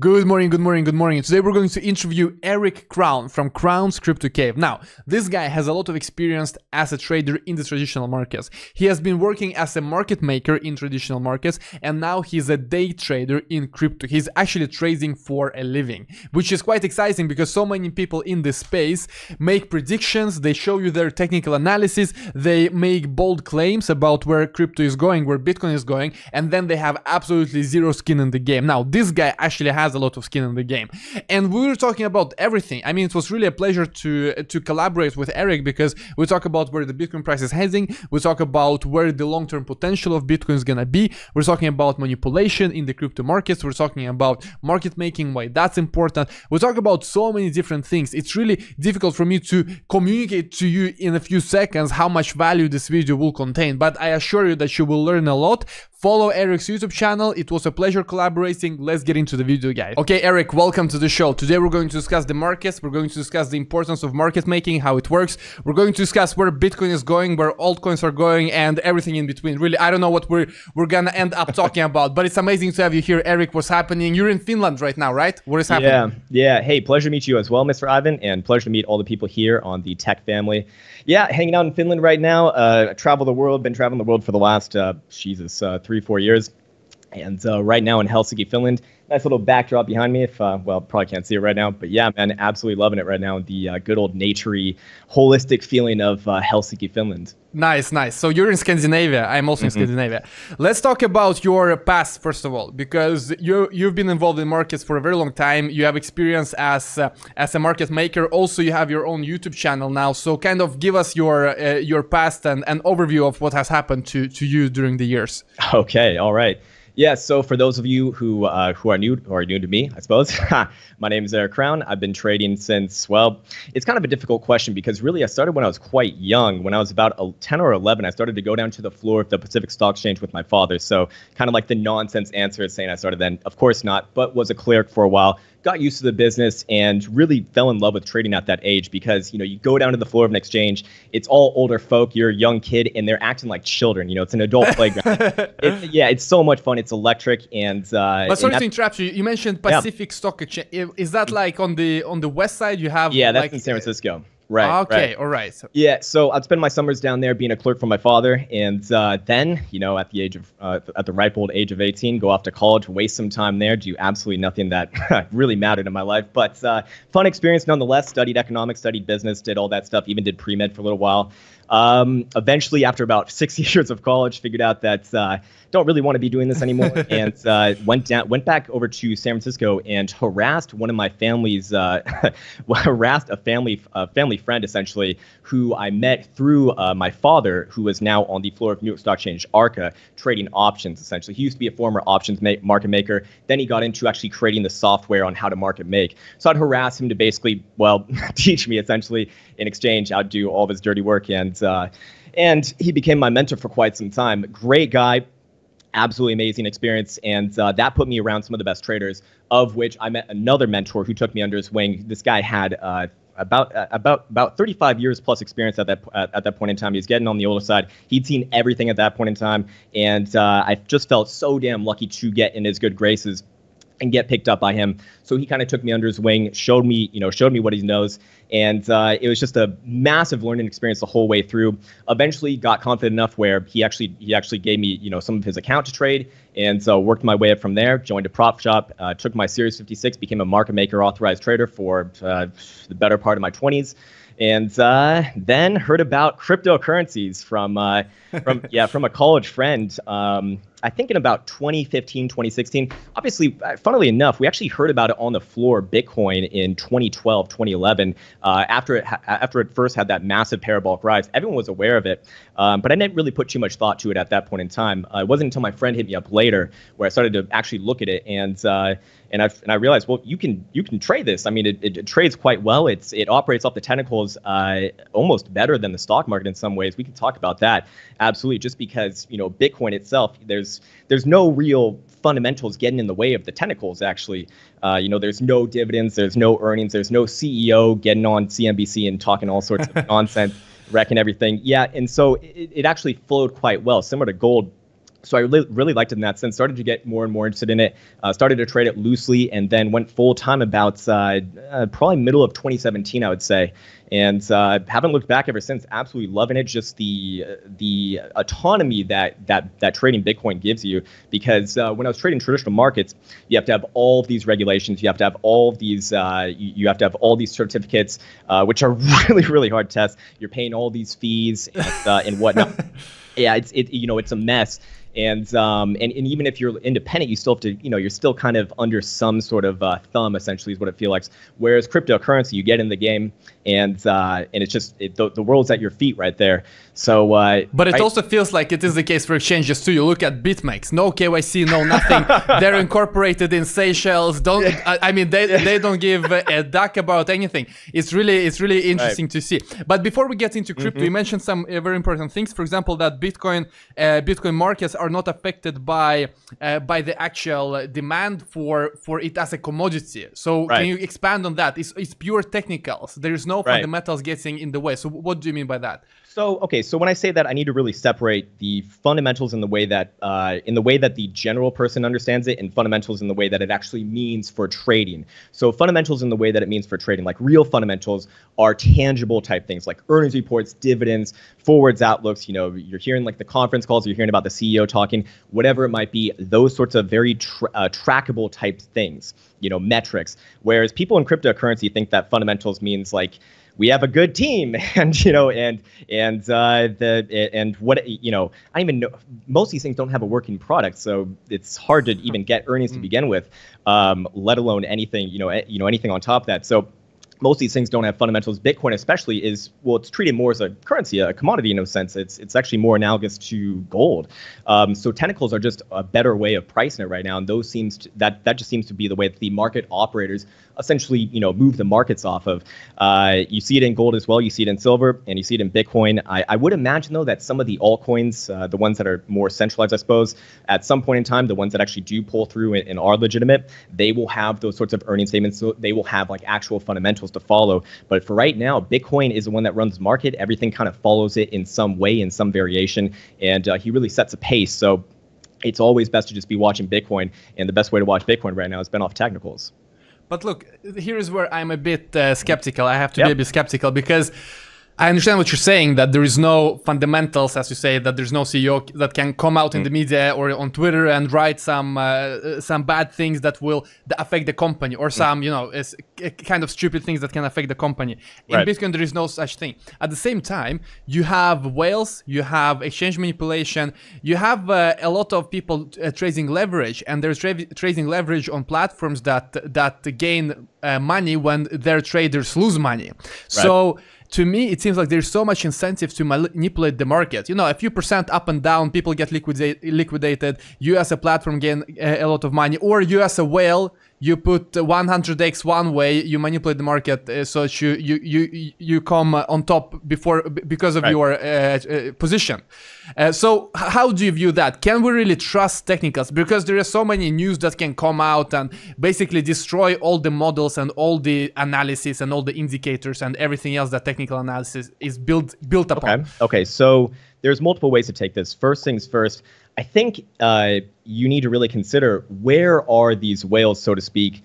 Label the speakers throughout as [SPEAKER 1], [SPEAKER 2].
[SPEAKER 1] Good morning, good morning, good morning. Today we're going to interview Eric Krown from Krown's Crypto Cave. Now, this guy has a lot of experience as a trader in the traditional markets. He has been working as a market maker in traditional markets and now he's a day trader in crypto. He's actually trading for a living, which is quite exciting because so many people in this space make predictions, they show you their technical analysis, they make bold claims about where crypto is going, where Bitcoin is going, and then they have absolutely zero skin in the game. Now, this guy actually has has a lot of skin in the game. And we were talking about everything. I mean, it was really a pleasure to to collaborate with Eric because we talk about where the Bitcoin price is heading. We talk about where the long-term potential of Bitcoin is gonna be. We're talking about manipulation in the crypto markets. We're talking about market making, why that's important. We talk about so many different things. It's really difficult for me to communicate to you in a few seconds how much value this video will contain. But I assure you that you will learn a lot Follow Eric's YouTube channel. It was a pleasure collaborating. Let's get into the video, guys. Okay, Eric, welcome to the show. Today we're going to discuss the markets. We're going to discuss the importance of market making, how it works. We're going to discuss where Bitcoin is going, where altcoins are going, and everything in between. Really, I don't know what we're we're gonna end up talking about, but it's amazing to have you here, Eric. What's happening? You're in Finland right now, right? What is happening?
[SPEAKER 2] Yeah, yeah. Hey, pleasure to meet you as well, Mr. Ivan, and pleasure to meet all the people here on the tech family. Yeah, hanging out in Finland right now. Uh, travel the world. Been traveling the world for the last uh, Jesus uh, three four years, and uh, right now in Helsinki, Finland nice little backdrop behind me. If uh, well, probably can't see it right now, but yeah, man, absolutely loving it right now. The uh, good old naturey, holistic feeling of uh, Helsinki, Finland.
[SPEAKER 1] Nice, nice. So you're in Scandinavia. I'm also mm-hmm. in Scandinavia. Let's talk about your past first of all, because you you've been involved in markets for a very long time. You have experience as uh, as a market maker. Also, you have your own YouTube channel now. So kind of give us your uh, your past and an overview of what has happened to to you during the years.
[SPEAKER 2] Okay, all right. Yeah, so for those of you who uh, who are new who are new to me, I suppose, my name is Eric Krown. I've been trading since well, it's kind of a difficult question because really I started when I was quite young. When I was about 10 or 11, I started to go down to the floor of the Pacific Stock Exchange with my father. So kind of like the nonsense answer is saying I started then. Of course not, but was a clerk for a while got used to the business and really fell in love with trading at that age because you know you go down to the floor of an exchange it's all older folk you're a young kid and they're acting like children you know it's an adult playground it, yeah it's so much fun it's electric and uh
[SPEAKER 1] but sorry to interrupt you you mentioned pacific yeah. stock exchange is that like on the on the west side you have
[SPEAKER 2] yeah that's
[SPEAKER 1] like,
[SPEAKER 2] in san francisco Right.
[SPEAKER 1] Okay.
[SPEAKER 2] Right.
[SPEAKER 1] All right. So.
[SPEAKER 2] Yeah. So I'd spend my summers down there being a clerk for my father, and uh, then, you know, at the age of uh, at the ripe old age of 18, go off to college, waste some time there, do absolutely nothing that really mattered in my life. But uh, fun experience nonetheless. Studied economics, studied business, did all that stuff. Even did pre med for a little while. Um, eventually, after about six years of college, figured out that uh, don't really want to be doing this anymore, and uh, went down, went back over to San Francisco and harassed one of my family's, uh, harassed a family, a family friend essentially, who I met through uh, my father, who is now on the floor of New York Stock Exchange, ARCA, trading options. Essentially, he used to be a former options ma- market maker. Then he got into actually creating the software on how to market make. So I'd harass him to basically, well, teach me essentially in exchange. I'd do all of his dirty work and uh, and he became my mentor for quite some time. Great guy, absolutely amazing experience, and uh, that put me around some of the best traders. Of which I met another mentor who took me under his wing. This guy had uh, about uh, about about 35 years plus experience at that uh, at that point in time. He's getting on the older side. He'd seen everything at that point in time, and uh, I just felt so damn lucky to get in his good graces and get picked up by him. So he kind of took me under his wing, showed me, you know, showed me what he knows, and uh, it was just a massive learning experience the whole way through. Eventually, got confident enough where he actually he actually gave me, you know, some of his account to trade, and so worked my way up from there. Joined a prop shop, uh, took my Series 56, became a market maker, authorized trader for uh, the better part of my 20s and uh, then heard about cryptocurrencies from uh, from yeah from a college friend. Um, I think in about 2015, 2016. Obviously, uh, funnily enough, we actually heard about it on the floor Bitcoin in 2012, 2011. Uh, after it ha- after it first had that massive parabolic rise, everyone was aware of it, um, but I didn't really put too much thought to it at that point in time. Uh, it wasn't until my friend hit me up later where I started to actually look at it and uh, and I and I realized, well, you can you can trade this. I mean, it, it, it trades quite well. It's it operates off the technicals uh, almost better than the stock market in some ways. We can talk about that absolutely, just because you know Bitcoin itself, there's there's no real fundamentals getting in the way of the technicals. Actually, uh, you know, there's no dividends, there's no earnings, there's no CEO getting on CNBC and talking all sorts of nonsense, wrecking everything. Yeah, and so it, it actually flowed quite well, similar to gold so I really, really liked it in that sense. Started to get more and more interested in it. Uh, started to trade it loosely, and then went full time about uh, uh, probably middle of 2017, I would say, and uh, haven't looked back ever since. Absolutely loving it. Just the the autonomy that that that trading Bitcoin gives you. Because uh, when I was trading traditional markets, you have to have all of these regulations. You have to have all of these. Uh, you, you, have to have all these certificates, which are really, really hard to test. You're paying all these fees and, and whatnot. yeah, it's it. You know, it's a mess and um, and and even if you're independent, you still have to, you know, you're still kind of under some sort of uh, thumb, essentially, is what it feels like. Whereas cryptocurrency, you get in the game, and uh, and it's just it, the, the world's at your feet right there. So, uh,
[SPEAKER 1] but it I, also feels like it is the case for exchanges too. You look at BitMEX, no KYC, no nothing. They're incorporated in Seychelles. Don't I, I, mean they they don't give a duck about anything. It's really it's really interesting right. to see. But before we get into crypto, mm-hmm. you mentioned some uh, very important things. For example, that Bitcoin uh, Bitcoin markets are not affected by uh, by the actual demand for for it as a commodity. So right. can you expand on that? It's, it's pure technicals. There is no right. fundamentals getting in the way. So what do you mean by that?
[SPEAKER 2] So okay, so when I say that, I need to really separate the fundamentals in the way that uh, in the way that the general person understands it, and fundamentals in the way that it actually means for trading. So fundamentals in the way that it means for trading, like real fundamentals, are tangible type things like earnings reports, dividends, forwards, outlooks. You know, you're hearing like the conference calls, you're hearing about the CEO talking, whatever it might be. Those sorts of very tra- uh, trackable type things. You know, metrics. Whereas people in cryptocurrency think that fundamentals means like we have a good team and you know and and uh, the and what you know I even know most of these things don't have a working product so it's hard to even get earnings to mm. begin with um, let alone anything you know you know anything on top of that so most of these things don't have fundamentals. Bitcoin, especially, is well, it's treated more as a currency, a commodity in a sense. It's it's actually more analogous to gold. Um, so technicals are just a better way of pricing it right now, and those seems to, that that just seems to be the way that the market operators essentially, you know, move the markets off of. Uh, you see it in gold as well. You see it in silver, and you see it in Bitcoin. I, I would imagine though that some of the altcoins, uh, the ones that are more centralized, I suppose, at some point in time, the ones that actually do pull through and, and are legitimate, they will have those sorts of earning statements. So they will have like actual fundamentals to follow. But for right now, Bitcoin is the one that runs the market. Everything kind of follows it in some way, in some variation, and uh, he really sets a pace. So it's always best to just be watching Bitcoin, and the best way to watch Bitcoin right now is been off technicals.
[SPEAKER 1] But look, here is where I'm a bit uh, skeptical. I have to yep. be a bit skeptical because I understand what you're saying that there is no fundamentals, as you say, that there's no CEO that can come out mm. in the media or on Twitter and write some uh, some bad things that will affect the company or mm. some, you know, kind of stupid things that can affect the company. In right. Bitcoin, there is no such thing. At the same time, you have whales, you have exchange manipulation, you have uh, a lot of people uh, trading leverage, and there's tra- trading leverage on platforms that that gain uh, money when their traders lose money. Right. So to me, it seems like there's so much incentive to manipulate the market. You know, a few percent up and down, people get liquidated. You as a platform gain a lot of money, or you as a whale you put 100x one way, you manipulate the market uh, so you you you you come on top before because of right. your uh, uh, position. Uh, so how do you view that? Can we really trust technicals? Because there are so many news that can come out and basically destroy all the models and all the analysis and all the indicators and everything else that technical analysis is built built upon.
[SPEAKER 2] Okay. Okay. So there's multiple ways to take this. First things first I think uh, you need to really consider where are these whales, so to speak.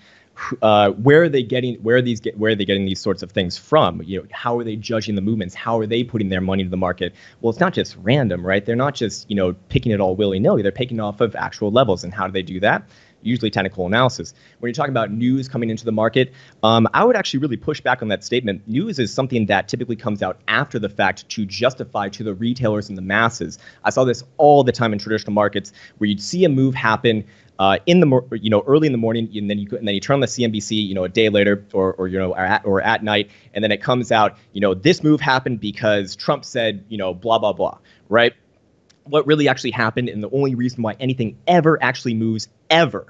[SPEAKER 2] Uh, where are they getting where are these get, where are they getting these sorts of things from? You know how are they judging the movements? How are they putting their money to the market? Well it's not just random right? They're not just you know picking it all willy-nilly. They're picking off of actual levels. And how do they do that usually technical analysis. When you're talking about news coming into the market, um, I would actually really push back on that statement. News is something that typically comes out after the fact to justify to the retailers and the masses. I saw this all the time in traditional markets where you'd see a move happen. Uh, in the you know early in the morning, and then you and then you turn on the CNBC, you know, a day later, or or you know, or at, or at night, and then it comes out, you know, this move happened because Trump said, you know, blah blah blah, right? What really actually happened, and the only reason why anything ever actually moves ever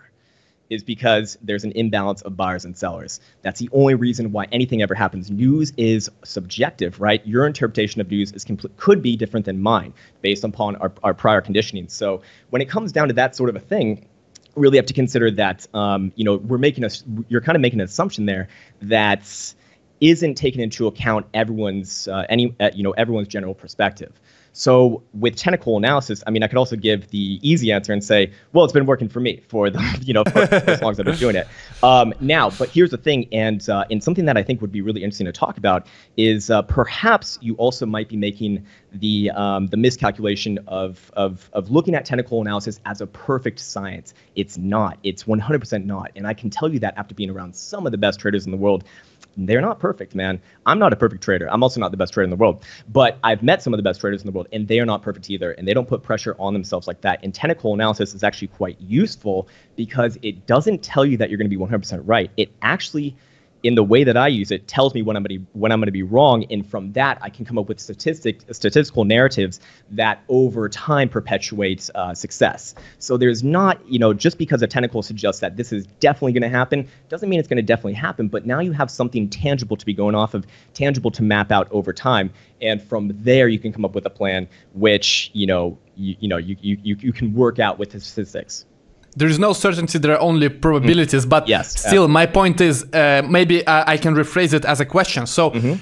[SPEAKER 2] is because there's an imbalance of buyers and sellers. That's the only reason why anything ever happens. News is subjective, right? Your interpretation of news is could be different than mine based upon our, our prior conditioning. So when it comes down to that sort of a thing, really have to consider that um, you know we're making a you're kind of making an assumption there that isn't taking into account everyone's uh, any uh, you know everyone's general perspective. So with technical analysis, I mean, I could also give the easy answer and say, well, it's been working for me for the, you know, for, for as long as I've been doing it. Um, now, but here's the thing, and uh, and something that I think would be really interesting to talk about is uh, perhaps you also might be making the um, the miscalculation of, of of looking at technical analysis as a perfect science. It's not. It's 100% not. And I can tell you that after being around some of the best traders in the world they're not perfect, man. I'm not a perfect trader. I'm also not the best trader in the world. But I've met some of the best traders in the world, and they are not perfect either. And they don't put pressure on themselves like that. And technical analysis is actually quite useful because it doesn't tell you that you're going to be 100% right. It actually in the way that I use it tells me when I'm going to when I'm going to be wrong, and from that I can come up with statistic statistical narratives that over time perpetuates uh, success. So there's not you know just because a technical suggests that this is definitely going to happen doesn't mean it's going to definitely happen. But now you have something tangible to be going off of, tangible to map out over time, and from there you can come up with a plan which you know you, you know you, you you can work out with the statistics
[SPEAKER 1] there is no certainty there are only probabilities mm. but
[SPEAKER 2] yes,
[SPEAKER 1] still my point is uh, maybe I, I, can rephrase it as a question so mm-hmm.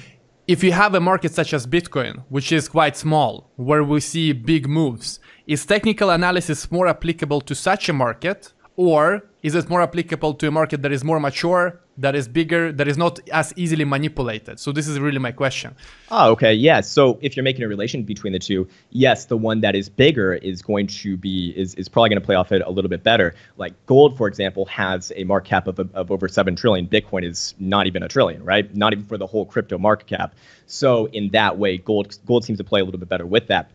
[SPEAKER 1] if you have a market such as bitcoin which is quite small where we see big moves is technical analysis more applicable to such a market or is it more applicable to a market that is more mature that is bigger, that is not as easily manipulated? So this is really my question.
[SPEAKER 2] Oh, okay. Yeah. So if you're making a relation between the two, yes, the one that is bigger is going to be is, is probably going to play off it a little bit better. Like gold, for example, has a market cap of, of over seven trillion. Bitcoin is not even a trillion, right? Not even for the whole crypto market cap. So in that way, gold gold seems to play a little bit better with that.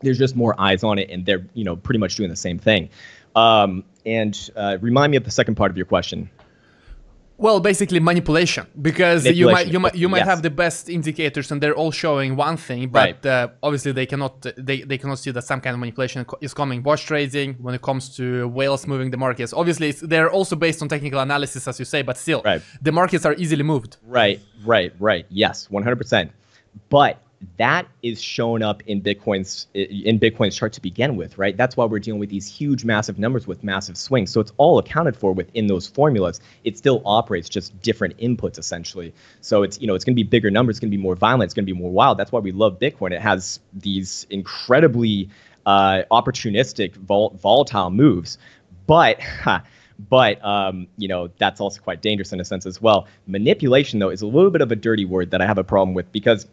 [SPEAKER 2] There's just more eyes on it, and they're you know pretty much doing the same thing. Um, and uh, remind me of the second part of your question.
[SPEAKER 1] Well, basically manipulation, because manipulation. you might you might you might yes. have the best indicators and they're all showing one thing, but right. uh, obviously they cannot they, they cannot see that some kind of manipulation is coming. Wash trading when it comes to whales moving the markets, obviously they're also based on technical analysis, as you say, but still,
[SPEAKER 2] right.
[SPEAKER 1] the markets are easily moved.
[SPEAKER 2] Right, right, right. Yes, one hundred percent. But that is shown up in Bitcoin's in Bitcoin's chart to begin with, right? That's why we're dealing with these huge, massive numbers with massive swings. So it's all accounted for within those formulas. It still operates just different inputs essentially. So it's you know it's going to be bigger numbers, it's going to be more violent, it's going to be more wild. That's why we love Bitcoin. It has these incredibly uh, opportunistic, vol- volatile moves, but. but um, you know that's also quite dangerous in a sense as well. Manipulation, though, is a little bit of a dirty word that I have a problem with because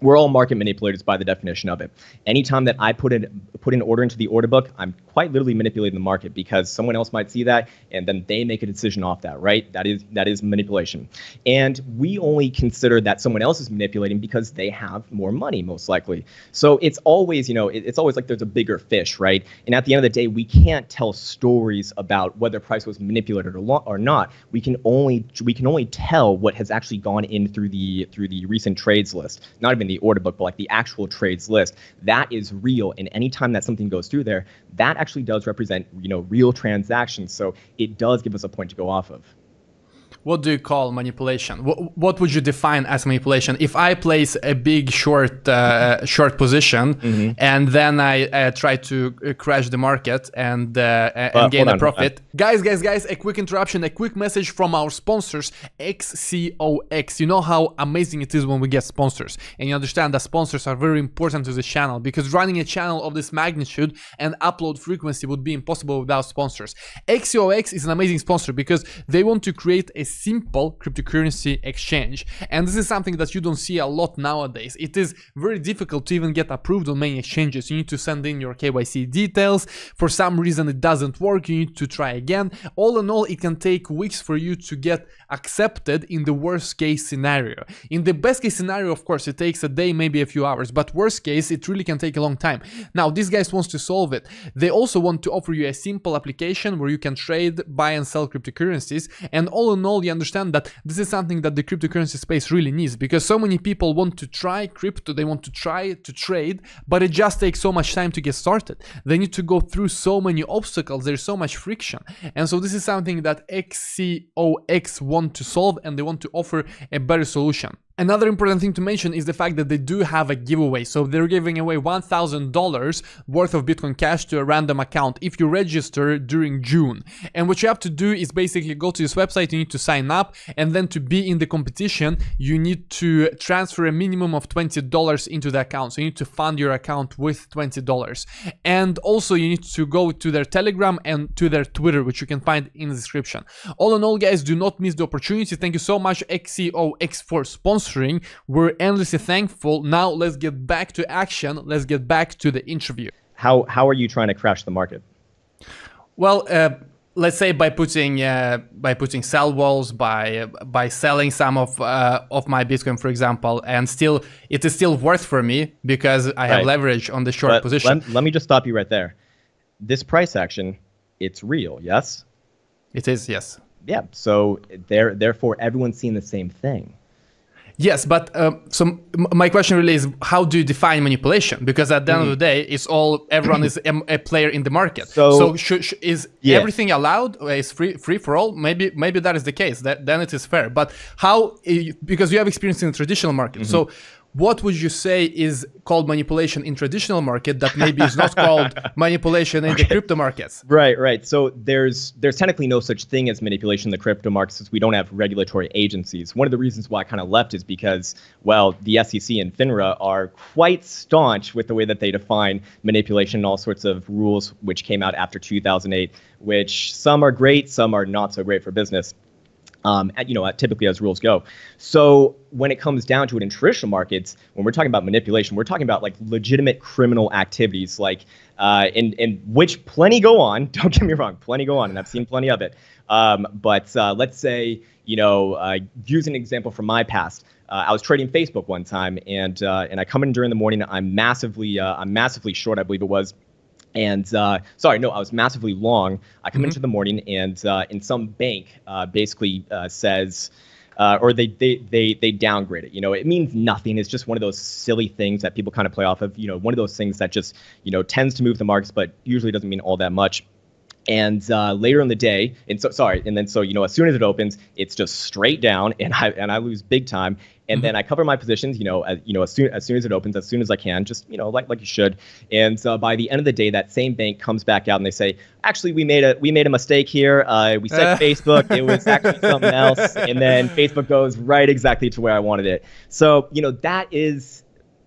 [SPEAKER 2] we're all market manipulators by the definition of it. Anytime that I put in put an order into the order book, I'm quite literally manipulating the market because someone else might see that and then they make a decision off that, right? That is that is manipulation. And we only consider that someone else is manipulating because they have more money, most likely. So it's always, you know, it, it's always like there's a bigger fish, right? And at the end of the day, we can't tell stories about whether price was manipulated or, lo- or not. We can only we can only tell what has actually gone in through the through the recent trades list. Not even the order book, but like the actual trades list, that is real. And anytime that something goes through there, that actually does represent, you know, real transactions. So it does give us a point to go off of
[SPEAKER 1] what do you call manipulation? What, what would you define as manipulation? If I place a big short uh, short position mm-hmm. and then I uh, try to uh, crash the market and uh, and gain a profit, guys, guys, guys, a quick interruption, a quick message from our sponsors, XCOEX. You know how amazing it is when we get sponsors, and you understand that sponsors are very important to the channel because running a channel of this magnitude and upload frequency would be impossible without sponsors. XCOEX is an amazing sponsor because they want to create a simple cryptocurrency exchange. And this is something that you don't see a lot nowadays. It is very difficult to even get approved on many exchanges. You need to send in your KYC details. For some reason it doesn't work, you need to try again. All in all, it can take weeks for you to get accepted in the worst case scenario. In the best case scenario, of course, it takes a day, maybe a few hours, but worst case, it really can take a long time. Now, these guys wants to solve it. They also want to offer you a simple application where you can trade, buy and sell cryptocurrencies. And all in all, you understand that this is something that the cryptocurrency space really needs because so many people want to try crypto, they want to try to trade, but it just takes so much time to get started. They need to go through so many obstacles, there's so much friction. And so this is something that XCOEX want to solve and they want to offer a better solution. Another important thing to mention is the fact that they do have a giveaway. So they're giving away $1,000 worth of Bitcoin Cash to a random account if you register during June. And what you have to do is basically go to this website, you need to sign up, and then to be in the competition, you need to transfer a minimum of $20 into the account. So you need to fund your account with $20. And also you need to go to their Telegram and to their Twitter, which you can find in the description. All in all, guys, do not miss the opportunity. Thank you so much, XCOEX, for sponsoring sponsoring. We're endlessly thankful. Now let's get back to action. Let's get back to the interview.
[SPEAKER 2] How how are you trying to crash the market?
[SPEAKER 1] Well, uh, let's say by putting uh, by putting sell walls, by uh, by selling some of uh, of my Bitcoin, for example, and still it is still worth for me because I have right. leverage on the short
[SPEAKER 2] let,
[SPEAKER 1] position.
[SPEAKER 2] Let, let me just stop you right there. This price action, it's real, yes.
[SPEAKER 1] It is, yes.
[SPEAKER 2] Yeah. So there, therefore, everyone's seeing the same thing.
[SPEAKER 1] Yes, but uh, so my question really is, how do you define manipulation? Because at the end mm. of the day, it's all everyone is a, a, player in the market. So, so sh- sh- is yeah. everything allowed? Is free free for all? Maybe maybe that is the case. That then it is fair. But how? Because you have experience in the traditional market, mm-hmm. so what would you say is called manipulation in traditional market that maybe is not called manipulation in okay. the crypto markets?
[SPEAKER 2] Right right. So there's there's technically no such thing as manipulation in the crypto markets since we don't have regulatory agencies. One of the reasons why i kind of left is because well the sec and finra are quite staunch with the way that they define manipulation and all sorts of rules which came out after 2008 which some are great some are not so great for business um, you know, typically as rules go. So when it comes down to it in traditional markets, when we're talking about manipulation, we're talking about like legitimate criminal activities, like uh, in in which plenty go on. Don't get me wrong, plenty go on, and I've seen plenty of it. Um, but uh, let's say, you know, uh, use an example from my past. Uh, I was trading Facebook one time, and uh, and I come in during the morning. I'm massively uh, I'm massively short, I believe it was and uh, sorry, no, I was massively long. I come mm-hmm. into the morning, and uh, in some bank uh, basically uh, says, uh, or they, they they they downgrade it. You know, it means nothing. It's just one of those silly things that people kind of play off of. You know, one of those things that just you know tends to move the markets, but usually doesn't mean all that much. And uh, later in the day, and so sorry, and then so you know, as soon as it opens, it's just straight down, and I and I lose big time. And mm-hmm. then I cover my positions, you know, as, you know, as soon as soon as it opens, as soon as I can, just you know, like like you should. And uh, by the end of the day, that same bank comes back out and they say, actually, we made a we made a mistake here. Uh, we said Facebook, it was actually something else, and then Facebook goes right exactly to where I wanted it. So you know, that is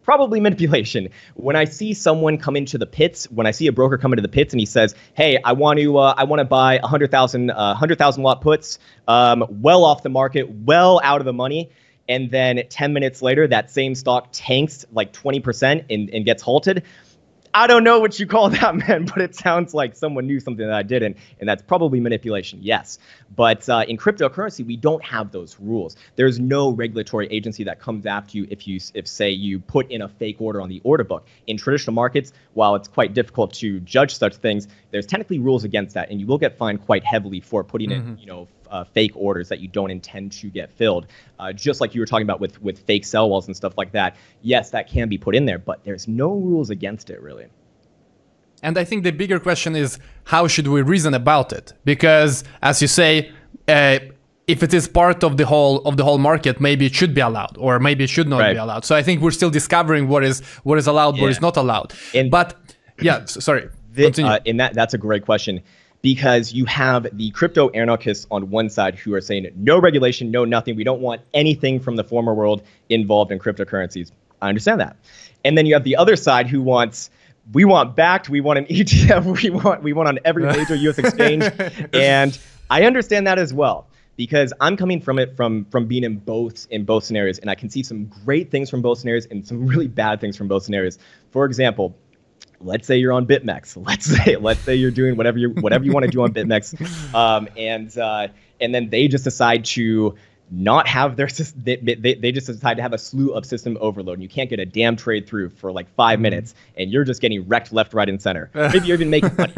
[SPEAKER 2] probably manipulation. When I see someone come into the pits, when I see a broker come into the pits and he says, "Hey, I want to uh, I want to buy 100,000 uh, 100,000 lot puts, um, well off the market, well out of the money." And then 10 minutes later, that same stock tanks like 20% and, and gets halted. I don't know what you call that, man, but it sounds like someone knew something that I didn't, and that's probably manipulation, yes. But uh, in cryptocurrency, we don't have those rules. There's no regulatory agency that comes after you if you, if say you put in a fake order on the order book. In traditional markets, while it's quite difficult to judge such things, there's technically rules against that, and you will get fined quite heavily for putting mm-hmm. in, you know, uh, fake orders that you don't intend to get filled. Uh, just like you were talking about with with fake sell walls and stuff like that. Yes, that can be put in there, but there's no rules against it really.
[SPEAKER 1] And I think the bigger question is how should we reason about it? Because as you say. Uh, if it is part of the whole of the whole market, maybe it should be allowed, or maybe it should not right. be allowed. So I think we're still discovering what is what is allowed, yeah. what is not allowed. And but yeah, sorry.
[SPEAKER 2] The, uh, and that that's a great question because you have the crypto anarchists on one side who are saying no regulation, no nothing. We don't want anything from the former world involved in cryptocurrencies. I understand that. And then you have the other side who wants we want backed, we want an ETF, we want we want on every major US exchange. and I understand that as well because I'm coming from it from from being in both in both scenarios and I can see some great things from both scenarios and some really bad things from both scenarios. For example, let's say you're on BitMEX. Let's say let's say you're doing whatever you whatever you want to do on BitMEX, um, and uh, and then they just decide to not have their they, they, they just decide to have a slew of system overload and you can't get a damn trade through for like 5 mm-hmm. minutes and you're just getting wrecked left right and center. Maybe you're even making money.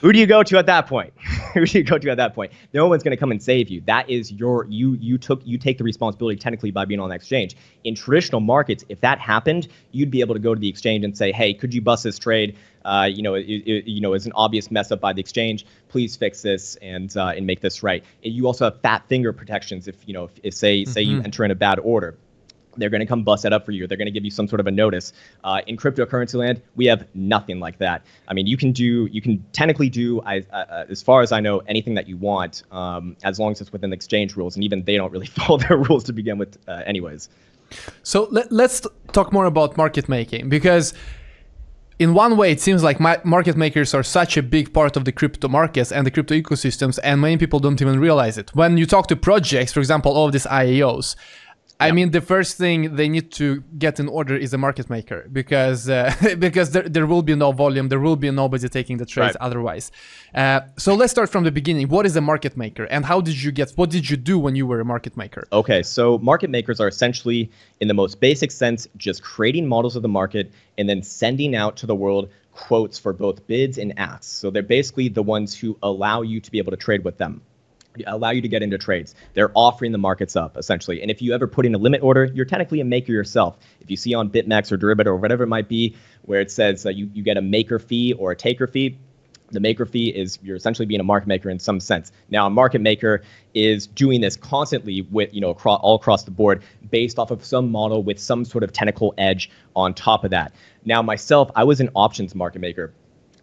[SPEAKER 2] Who do you go to at that point? Who do you go to at that point? No one's going to come and save you. That is your you you took you take the responsibility technically by being on the exchange. In traditional markets if that happened you'd be able to go to the exchange and say hey could you bust this trade uh, you know, it, it, you know, is an obvious mess up by the exchange. Please fix this and uh, and make this right. And you also have fat finger protections if you know, if, if say mm-hmm. say you mm-hmm. enter in a bad order. they're going to come bust that up for you. They're going to give you some sort of a notice. Uh, in cryptocurrency land, we have nothing like that. I mean, you can do, you can technically do, I, uh, as far as I know, anything that you want, um, as long as it's within the exchange rules. And even they don't really follow their rules to begin with, uh, anyways.
[SPEAKER 1] So let, let's talk more about market making because in one way, it seems like market makers are such a big part of the crypto markets and the crypto ecosystems, and many people don't even realize it. When you talk to projects, for example, all of these IEOs, I mean, the first thing they need to get in order is a market maker because uh, because there, there will be no volume, there will be nobody taking the trades right. otherwise. Uh, so let's start from the beginning. What is a market maker, and how did you get? What did you do when you were a market maker?
[SPEAKER 2] Okay, so market makers are essentially, in the most basic sense, just creating models of the market and then sending out to the world quotes for both bids and asks. So they're basically the ones who allow you to be able to trade with them allow you to get into trades. They're offering the markets up essentially. And if you ever put in a limit order, you're technically a maker yourself. If you see on BitMEX or Deribit or whatever it might be, where it says uh, you, you get a maker fee or a taker fee, the maker fee is you're essentially being a market maker in some sense. Now, a market maker is doing this constantly with you know across, all across the board based off of some model with some sort of technical edge on top of that. Now, myself, I was an options market maker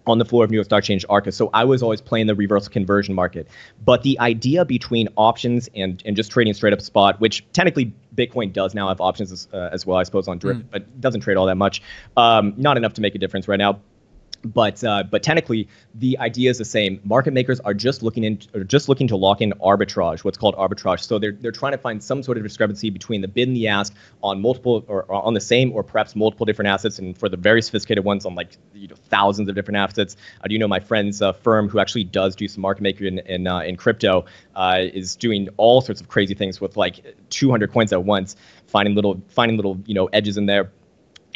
[SPEAKER 2] on the floor of New York Stock Exchange ARCA. So I was always playing the reverse conversion market. But the idea between options and, and just trading straight up spot, which technically Bitcoin does now have options as, uh, as well, I suppose, on Deribit, mm. but doesn't trade all that much. Um, not enough to make a difference right now but uh, but technically the idea is the same. Market makers are just looking in, or just looking to lock in arbitrage, what's called arbitrage. So they're they're trying to find some sort of discrepancy between the bid and the ask on multiple or, or on the same or perhaps multiple different assets. And for the very sophisticated ones, on like you know, thousands of different assets. I do know my friend's uh, firm who actually does do some market making in in, uh, in crypto uh, is doing all sorts of crazy things with like 200 coins at once, finding little finding little you know edges in there,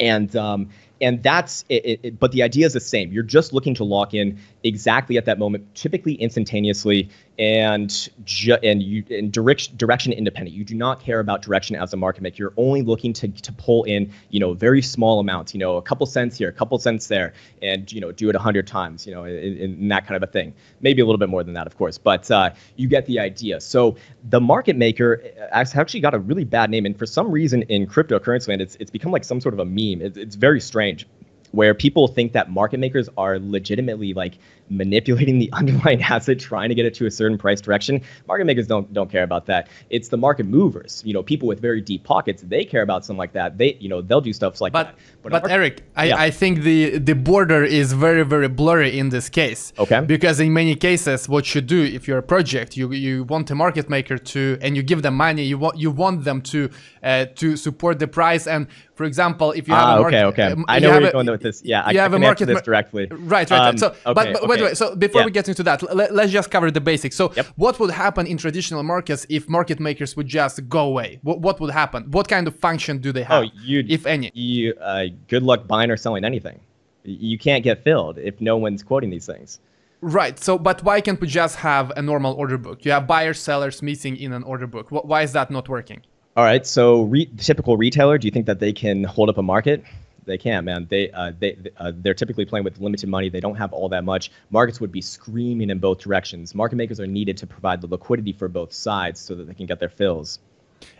[SPEAKER 2] and um, and that's it, it, but the idea is the same. You're just looking to lock in exactly at that moment typically instantaneously and ju- and you and direction direction independent. You do not care about direction as a market maker. You're only looking to to pull in you know very small amounts. You know a couple cents here, a couple cents there, and you know do it a hundred times. You know in, in, that kind of a thing. Maybe a little bit more than that, of course, but uh, you get the idea. So the market maker actually got a really bad name, and for some reason in cryptocurrency land, it's it's become like some sort of a meme. It's very strange where people think that market makers are legitimately like manipulating the underlying asset, trying to get it to a certain price direction. Market makers don't don't care about that. It's the market movers. You know, people with very deep pockets, they care about something like that. They, you know, they'll do stuff like
[SPEAKER 1] but,
[SPEAKER 2] that.
[SPEAKER 1] But, but Eric, I, yeah. I think the the border is very very blurry in this case.
[SPEAKER 2] Okay.
[SPEAKER 1] Because in many cases, what you do if you're a project, you you want a market maker to, and you give them money, you want you want them to uh, to support the price. And for example, if you have
[SPEAKER 2] ah,
[SPEAKER 1] a
[SPEAKER 2] market, okay, okay, um, I know where you're going with this. Yeah, I, you have I a market this directly.
[SPEAKER 1] Right, right. Um, so, okay, but, but okay. Wait, So before yeah. we get into that, let, us just cover the basics. So, yep. what would happen in traditional markets if market makers would just go away? What, what would happen? What kind of function do they oh, have, oh, you, if any?
[SPEAKER 2] You, uh, good luck buying or selling anything. You can't get filled if no one's quoting these things.
[SPEAKER 1] Right. So, but why can't we just have a normal order book? You have buyers, sellers meeting in an order book. Why is that not working?
[SPEAKER 2] All right. So, re- typical retailer, do you think that they can hold up a market? They can't, man. They uh, they uh, they're typically playing with limited money. They don't have all that much. Markets would be screaming in both directions. Market makers are needed to provide the liquidity for both sides so that they can get their fills.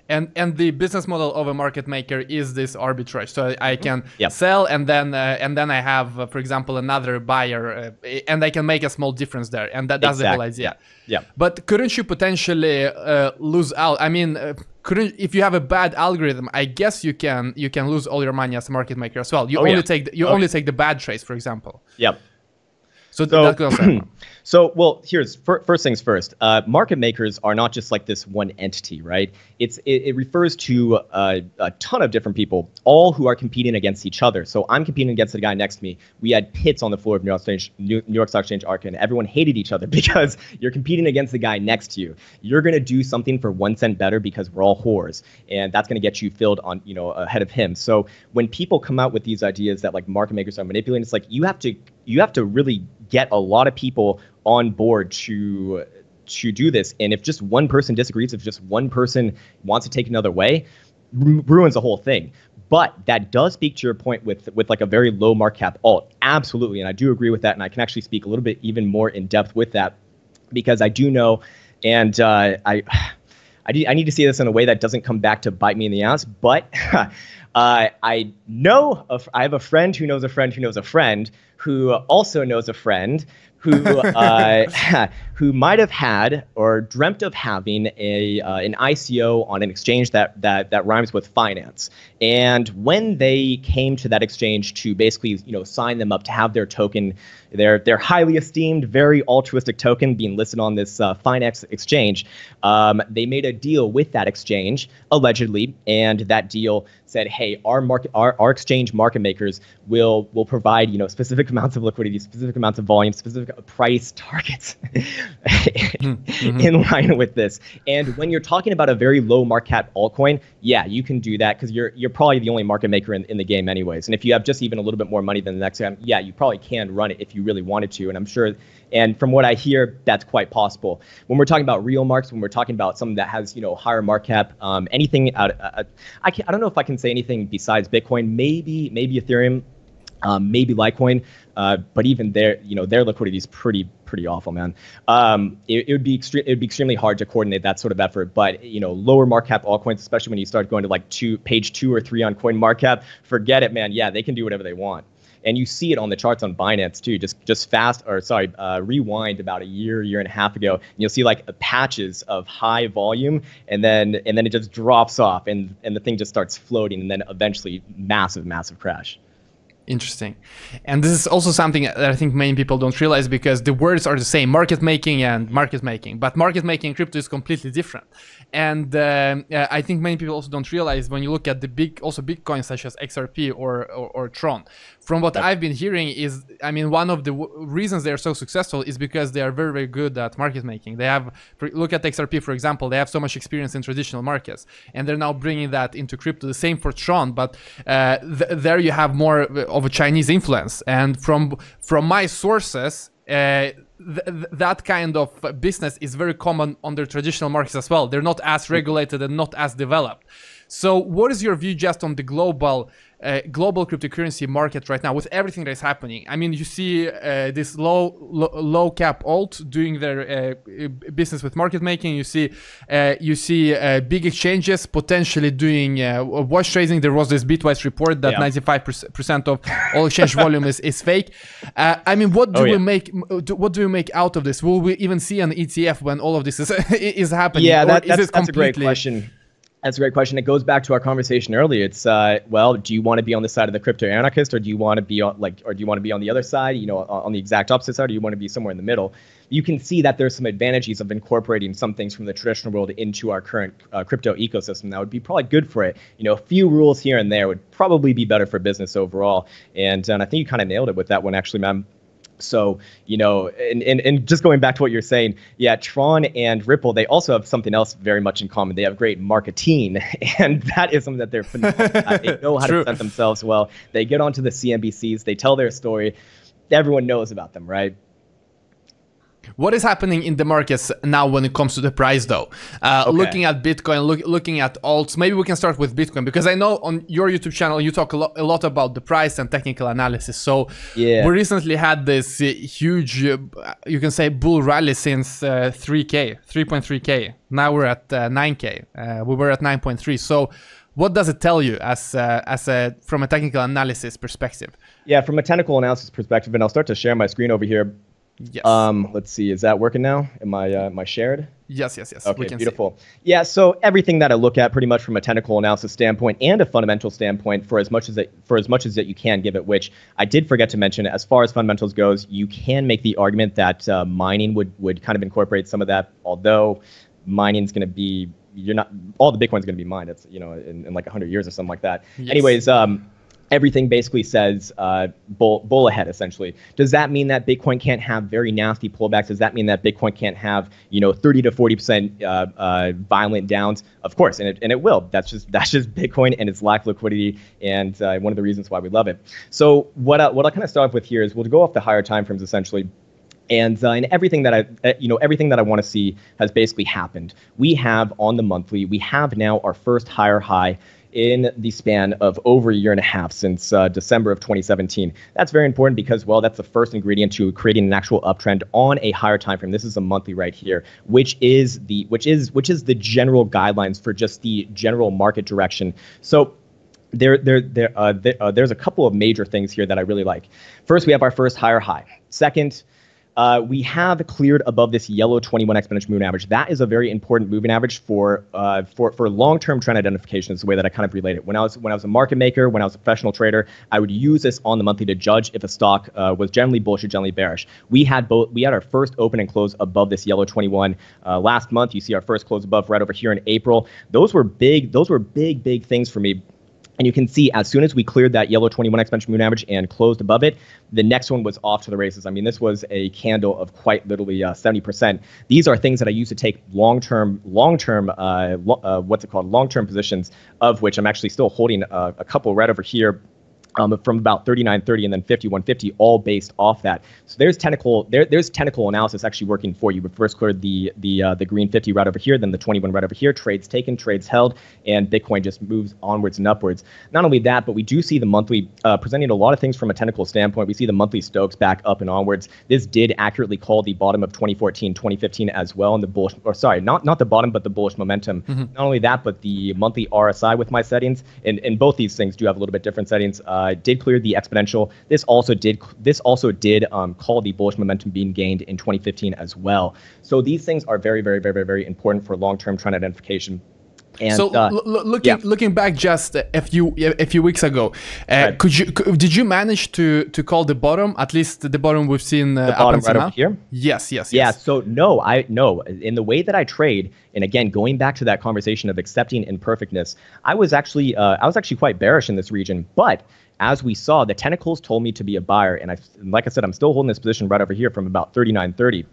[SPEAKER 1] And and the business model of a market maker is this arbitrage. So I, I can yep. sell and then uh, and then I have, uh, for example, another buyer, uh, and I can make a small difference there. And that, that's exactly. the whole idea.
[SPEAKER 2] Yeah.
[SPEAKER 1] yeah But couldn't you potentially uh, lose out? I mean couldn't if you have a bad algorithm i guess you can you can lose all your money as a market maker as well you oh, only yeah. take the, you okay. only take the bad trades for example
[SPEAKER 2] yep
[SPEAKER 1] so, so,
[SPEAKER 2] so well, here's first things first. Uh, market makers are not just like this one entity, right? It's it, it refers to uh, a ton of different people, all who are competing against each other. So I'm competing against the guy next to me. We had pits on the floor of New York, Exchange, New York Stock Exchange ARCA, and everyone hated each other because you're competing against the guy next to you. You're gonna do something for one cent better because we're all whores, and that's gonna get you filled on, you know, ahead of him. So when people come out with these ideas that like market makers are manipulating, it's like you have to you have to really get a lot of people on board to to do this. And if just one person disagrees, if just one person wants to take another way, ruins the whole thing. But that does speak to your point with with like a very low market cap alt. Absolutely, and I do agree with that. And I can actually speak a little bit even more in depth with that because I do know, and uh, I I, need, I need to see this in a way that doesn't come back to bite me in the ass. But uh, I know, of, I have a friend who knows a friend who knows a friend who also knows a friend who uh, who might have had or dreamt of having a uh, an ICO on an exchange that that that rhymes with finance. And when they came to that exchange to basically you know sign them up to have their token, their their highly esteemed, very altruistic token being listed on this uh, Finex exchange, um, they made a deal with that exchange allegedly, and that deal said, hey, our market, our, our exchange market makers will will provide you know specific amounts of liquidity, specific amounts of volume, specific price targets mm-hmm. in line with this. And when you're talking about a very low market cap altcoin, yeah, you can do that because you're you're probably the only market maker in, in the game anyways. And if you have just even a little bit more money than the next guy, yeah, you probably can run it if you really wanted to. And I'm sure and from what I hear, that's quite possible. When we're talking about real marks, when we're talking about something that has you know higher market cap, um, anything out, uh, I can I don't know if I can say anything besides Bitcoin. Maybe maybe Ethereum, um, maybe Litecoin, uh, but even their you know their liquidity is pretty pretty awful, man. Um, it, it, would be extre- it would be extremely hard to coordinate that sort of effort. But you know, lower market cap altcoins, especially when you start going to like two page two or three on Coin Market Cap, forget it, man. Yeah, they can do whatever they want and you see it on the charts on Binance too. Just just fast or sorry, uh, rewind about a year, year and a half ago, you'll see like patches of high volume, and then and then it just drops off, and and the thing just starts floating, and then eventually massive, massive crash.
[SPEAKER 1] Interesting. And this is also something that I think many people don't realize because the words are the same market making and market making. But market making in crypto is completely different. And uh, I think many people also don't realize when you look at the big, also big coins such as XRP or, or, or Tron. From what I've been hearing, is I mean, one of the reasons they are so successful is because they are very, very good at market making. They have, look at XRP, for example, they have so much experience in traditional markets and they're now bringing that into crypto. The same for Tron, but uh, th there you have more of a Chinese influence. And from from my sources, uh, th that kind of business is very common on the traditional markets as well. They're not as regulated and not as developed. So, what is your view just on the global uh, global cryptocurrency market right now with everything that is happening. I mean, you see uh, this low, low, low cap alt doing their uh, business with market making. You see uh, you see uh, big exchanges potentially doing uh, wash trading. There was this Bitwise report that 95% of all exchange volume is, is fake. I mean, what do oh, we yeah. make? What do we make out of this? Will we even see an ETF when all of this is is happening?
[SPEAKER 2] Yeah, that, that's, that's a great question. That's a great question. It goes back to our conversation earlier. It's uh, well, do you want to be on the side of the crypto anarchist, or do you want to be on like, or do you want to be on the other side? You know, on the exact opposite side, or do you want to be somewhere in the middle? You can see that there's some advantages of incorporating some things from the traditional world into our current uh, crypto ecosystem. That would be probably good for it. You know, a few rules here and there would probably be better for business overall. And, and I think you kind of nailed it with that one, actually, man. So, you know, and, and, and just going back to what you're saying, yeah, Tron and Ripple, they also have something else very much in common. They have great marketing, and that is something that they're phenomenal They know how True. to present themselves well. They get onto the CNBCs, they tell their story. Everyone knows about them, right?
[SPEAKER 1] What is happening in the markets now when it comes to the price, though? Uh, okay. Looking at Bitcoin, look, looking at alts, maybe we can start with Bitcoin because I know on your YouTube channel you talk a, lo- a lot about the price and technical analysis. So yeah. we recently had this uh, huge, uh, you can say, bull rally since 3K, uh, 3.3K. Now we're at 9K. Uh, we were at 9.3. So what does it tell you as as a from a technical analysis perspective?
[SPEAKER 2] Yeah, from a technical analysis perspective, and I'll start to share my screen over here. Yes. Um, let's see. Is that working now? Am I uh, am I shared?
[SPEAKER 1] Yes, yes, yes.
[SPEAKER 2] Okay, beautiful. Yeah. So everything that I look at, pretty much from a technical analysis standpoint and a fundamental standpoint, for as much as it, for as much as that you can give it. Which I did forget to mention. As far as fundamentals goes, you can make the argument that uh, mining would would kind of incorporate some of that. Although mining is going to be you're not all the Bitcoin's going to be mined. It's you know in, in like 100 years or something like that. Yes. Anyways, um, everything basically says uh, bull, bull ahead essentially. Does that mean that bitcoin can't have very nasty pullbacks? Does that mean that bitcoin can't have you know 30 to 40 percent uh, uh, violent downs? Of course and it, and it will. That's just that's just bitcoin and its lack of liquidity and uh, one of the reasons why we love it. So what, I, what i'll kind of start off with here is we'll go off the higher time frames essentially. And, uh, and everything that I, uh, you know, everything that I want to see has basically happened. We have on the monthly, we have now our first higher high in the span of over a year and a half since uh, December of 2017. That's very important because, well, that's the first ingredient to creating an actual uptrend on a higher time frame. This is a monthly right here, which is the which is which is the general guidelines for just the general market direction. So there, there, there, uh, there uh, there's a couple of major things here that I really like. First, we have our first higher high. Second, uh, we have cleared above this yellow 21 exponential moving average. That is a very important moving average for uh, for for long-term trend identification. Is the way that I kind of relate it. When I was when I was a market maker, when I was a professional trader, I would use this on the monthly to judge if a stock uh, was generally bullish or generally bearish. We had both. We had our first open and close above this yellow 21 uh, last month. You see our first close above right over here in April. Those were big. Those were big big things for me and you can see as soon as we cleared that yellow 21 exponential moving average and closed above it, the next one was off to the races. I mean, this was a candle of quite literally uh, 70%. These are things that I use to take long-term, long-term, uh, lo- uh, what's it called, long-term positions, of which I'm actually still holding uh, a couple right over here um, from about 39.30 and then 51.50, all based off that. So there's technical there, there's technical analysis actually working for you. We first cleared the the uh, the green 50 right over here, then the 21 right over here. Trades taken, trades held, and Bitcoin just moves onwards and upwards. Not only that, but we do see the monthly uh, presenting a lot of things from a technical standpoint. We see the monthly Stokes back up and onwards. This did accurately call the bottom of 2014, 2015 as well, and the bullish or sorry, not not the bottom, but the bullish momentum. Mm-hmm. Not only that, but the monthly RSI with my settings, and and both these things do have a little bit different settings. Uh, uh, did clear the exponential. This also did this also did um, call the bullish momentum being gained in 2015 as well. So these things are very, very, very, very, very important for long-term trend identification.
[SPEAKER 1] And, so uh, looking yeah. looking back just a few a few weeks ago, uh, right. could you could, did you manage to to call the bottom at least the bottom we've seen
[SPEAKER 2] uh, the bottom right over here?
[SPEAKER 1] Yes, yes,
[SPEAKER 2] yeah.
[SPEAKER 1] Yes.
[SPEAKER 2] So no, I no. In the way that I trade, and again going back to that conversation of accepting imperfectness, I was actually uh, I was actually quite bearish in this region, but as we saw, the technicals told me to be a buyer, and I, like I said, I'm still holding this position right over here from about 39.30.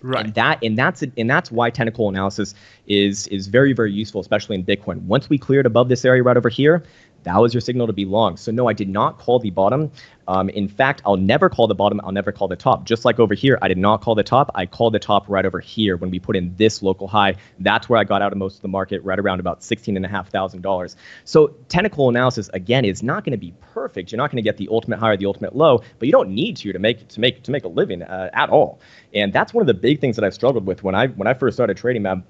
[SPEAKER 2] Right. And that and that's and that's why technical analysis is is very very useful, especially in Bitcoin. Once we cleared above this area right over here, that was your signal to be long. So no, I did not call the bottom. Um, in fact, I'll never call the bottom. I'll never call the top. Just like over here, I did not call the top. I called the top right over here when we put in this local high. That's where I got out of most of the market, right around about sixteen and a half thousand dollars. So technical analysis again is not going to be perfect. You're not going to get the ultimate high or the ultimate low, but you don't need to to make to make to make a living uh, at all. And that's one of the big things that I've struggled with when I when I first started trading, man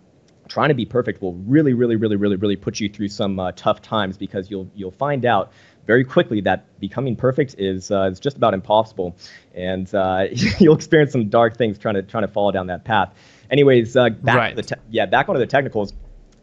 [SPEAKER 2] trying to be perfect will really, really, really, really, really put you through some uh, tough times because you'll you'll find out very quickly that becoming perfect is uh, is just about impossible, and uh, you'll experience some dark things trying to trying to follow down that path. Anyways, uh, back right. to the te- yeah, back onto the technicals.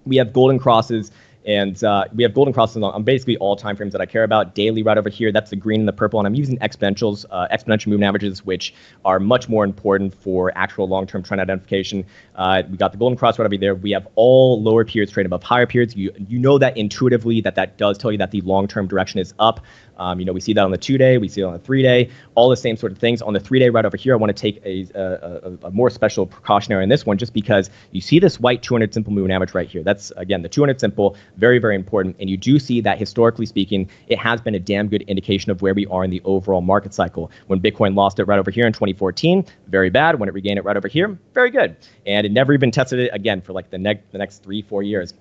[SPEAKER 2] We have golden crosses and uh, we have golden crosses on, on, basically all time frames that I care about. Daily right over here, that's the green and the purple. And I'm using exponentials, uh, exponential moving averages, which are much more important for actual long-term trend identification. Uh, we got the golden cross right over there. We have all lower periods trading above higher periods. You you know that intuitively that that does tell you that the long-term direction is up. Um, you know, we see that on the two day, we see it on the three day, all the same sort of things. On the three day right over here, I want to take a, a, a, more special precautionary in this one just because you see this white 200 simple moving average right here. That's, again, the 200 simple, very, very important. And you do see that historically speaking, it has been a damn good indication of where we are in the overall market cycle. When Bitcoin lost it right over here in 2014, very bad. When it regained it right over here, very good. And it never even tested it again for like the, ne- the next three, four years.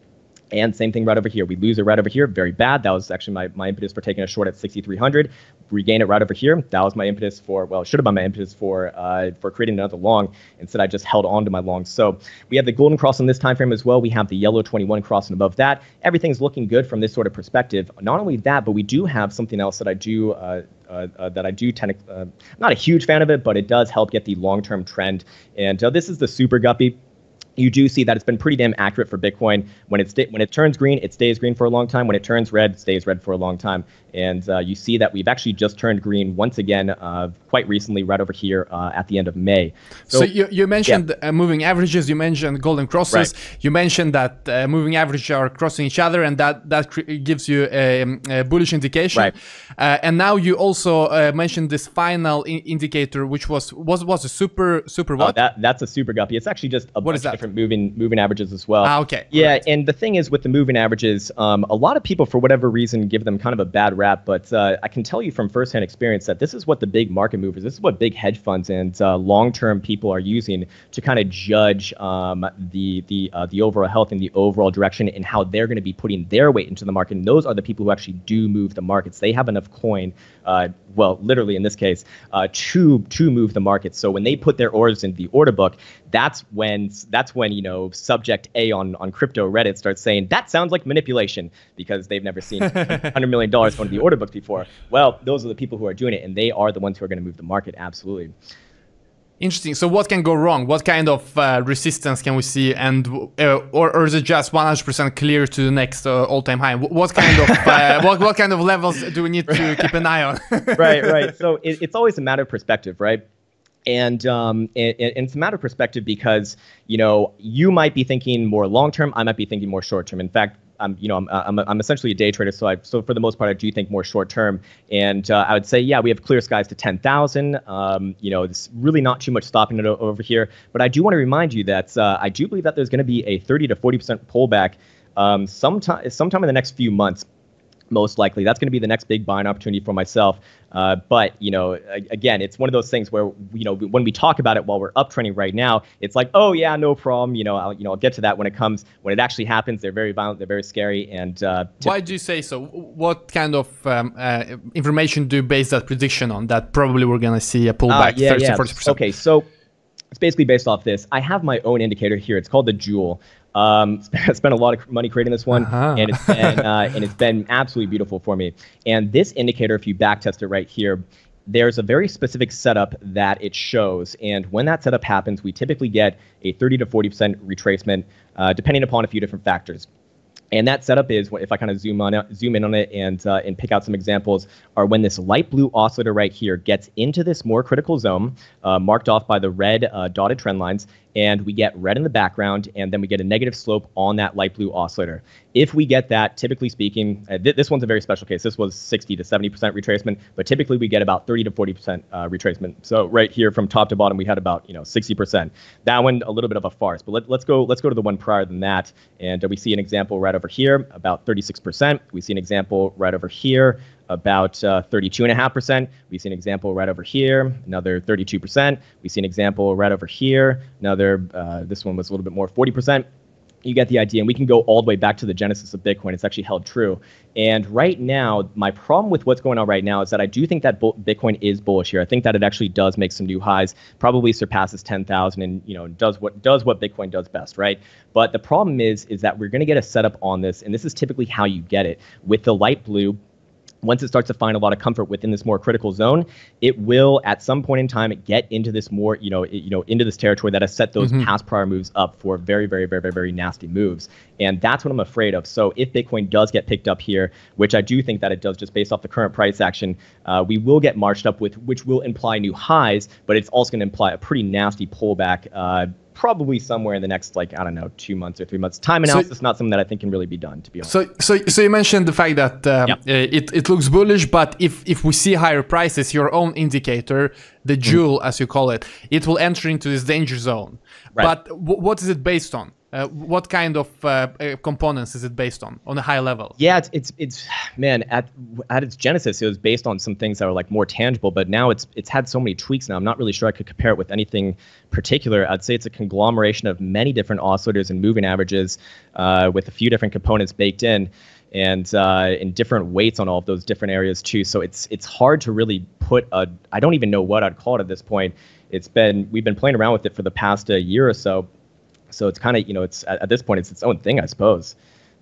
[SPEAKER 2] And same thing right over here. We lose it right over here. Very bad. That was actually my, my impetus for taking a short at 6,300. Regain it right over here. That was my impetus for, well, it should have been my impetus for uh, for creating another long. Instead, I just held on to my long. So we have the golden cross on this time frame as well. We have the yellow 21 cross and above that. Everything's looking good from this sort of perspective. Not only that, but we do have something else that I do uh, uh, uh, that I do tend to, uh, not a huge fan of it, but it does help get the long-term trend. And uh, this is the super guppy you do see that it's been pretty damn accurate for Bitcoin. When it when it turns green, it stays green for a long time. When it turns red, it stays red for a long time. And uh, you see that we've actually just turned green once again, uh, quite recently, right over here uh, at the end of May.
[SPEAKER 1] So, so you, you mentioned yeah. Uh, moving averages, you mentioned golden crosses, right. you mentioned that uh, moving averages are crossing each other, and that that gives you a, a bullish indication.
[SPEAKER 2] Right.
[SPEAKER 1] Uh, and now you also mentioned this final in indicator, which was was was a super super oh, what?
[SPEAKER 2] Oh, that that's a super guppy. It's actually just a
[SPEAKER 1] what is that?
[SPEAKER 2] Different moving moving averages as well.
[SPEAKER 1] Ah, okay.
[SPEAKER 2] Yeah,
[SPEAKER 1] Alright.
[SPEAKER 2] and the thing is with the moving averages, um, a lot of people for whatever reason give them kind of a bad rap, but uh, I can tell you from firsthand experience that this is what the big market movers, this is what big hedge funds and uh, long-term people are using to kind of judge um, the the uh, the overall health and the overall direction and how they're going to be putting their weight into the market. And those are the people who actually do move the markets. They have enough coin, uh, well, literally in this case, uh, to to move the market. So when they put their orders in the order book, that's when that's when you know subject A on on crypto Reddit starts saying that sounds like manipulation because they've never seen hundred million dollars going to the order book before. Well, those are the people who are doing it, and they are the ones who are going to move the market. Absolutely.
[SPEAKER 1] Interesting. So what can go wrong? What kind of uh, resistance can we see, and uh, or, or is it just 100% clear to the next uh, all-time high? What kind of uh, what what kind of levels do we need to keep an eye on?
[SPEAKER 2] right, right. So it, it's always a matter of perspective, right? And, um, and, it's a matter of perspective because you know you might be thinking more long term. I might be thinking more short term. In fact, I'm you know I'm, I'm, I'm essentially a day trader, so I so for the most part I do think more short term. And uh, I would say yeah, we have clear skies to ten thousand. Um, you know, it's really not too much stopping it over here. But I do want to remind you that uh, I do believe that there's going to be a 30 to 40 percent pullback um, sometime sometime in the next few months most likely. That's going to be the next big buying opportunity for myself. Uh, but you know, again, it's one of those things where you know when we talk about it while we're uptrending right now, it's like, oh yeah, no problem. You know, I'll, you know, I'll get to that when it comes. When it actually happens, they're very violent, they're very scary, and uh, to-
[SPEAKER 1] Why do you say so? What kind of um, uh, information do you base that prediction on? That probably we're gonna see a pullback,
[SPEAKER 2] yeah,
[SPEAKER 1] 30
[SPEAKER 2] yeah.
[SPEAKER 1] 40 percent.
[SPEAKER 2] Okay, so it's basically based off this. I have my own indicator here. It's called the Jewel. Um, I spent a lot of money creating this one,
[SPEAKER 1] Uh-huh.
[SPEAKER 2] and it's been uh, and it's been absolutely beautiful for me. And this indicator, if you backtest it right here, there's a very specific setup that it shows. And when that setup happens, we typically get a 30 to 40 percent retracement, uh, depending upon a few different factors. And that setup is if I kind of zoom on zoom in on it, and uh, and pick out some examples, are when this light blue oscillator right here gets into this more critical zone, uh, marked off by the red uh, dotted trend lines, and we get red in the background, and then we get a negative slope on that light blue oscillator. If we get that, typically speaking, uh, th- this one's a very special case. This was 60 to 70% retracement, but typically we get about 30 to 40% uh, retracement. So right here from top to bottom, we had about you know 60%. That one a little bit of a farce, but let, let's go let's go to the one prior than that, and uh, we see an example right over here, about 36%. We see an example right over here, about uh, 32.5%. We see an example right over here, another 32%. We see an example right over here, another, uh, this one was a little bit more, 40%. You get the idea, and we can go all the way back to the genesis of Bitcoin. It's actually held true. And right now, my problem with what's going on right now is that I do think that Bitcoin is bullish here. I think that it actually does make some new highs, probably surpasses 10,000, and you know does what does what Bitcoin does best, right? But the problem is is that we're going to get a setup on this, and this is typically how you get it with the light blue once it starts to find a lot of comfort within this more critical zone, it will at some point in time get into this more, you know, you know, into this territory that has set those past prior moves up for very, very, very, very, very nasty moves. And that's what I'm afraid of. So if Bitcoin does get picked up here, which I do think that it does just based off the current price action, uh, we will get marched up with, which will imply new highs, but it's also going to imply a pretty nasty pullback. Uh, Probably somewhere in the next, like I don't know, two months or three months. Time analysis is not something that I think can really be done, to be honest.
[SPEAKER 1] So, so, so you mentioned the fact that um, uh, it, it looks bullish, but if, if we see higher prices, your own indicator, the jewel as you call it, it will enter into this danger zone.
[SPEAKER 2] Right.
[SPEAKER 1] But w- what is it based on? Uh, what kind of uh, uh, components is it based on on a high level?
[SPEAKER 2] Yeah, it's, it's it's man at at its genesis it was based on some things that were like more tangible, but now it's it's had so many tweaks now. I'm not really sure I could compare it with anything particular. I'd say it's a conglomeration of many different oscillators and moving averages uh, with a few different components baked in and uh, and different weights on all of those different areas too. So it's it's hard to really put a I don't even know what I'd call it at this point. It's been we've been playing around with it for the past uh, year or so. So it's kind of you know it's at, at this point it's its own thing I suppose.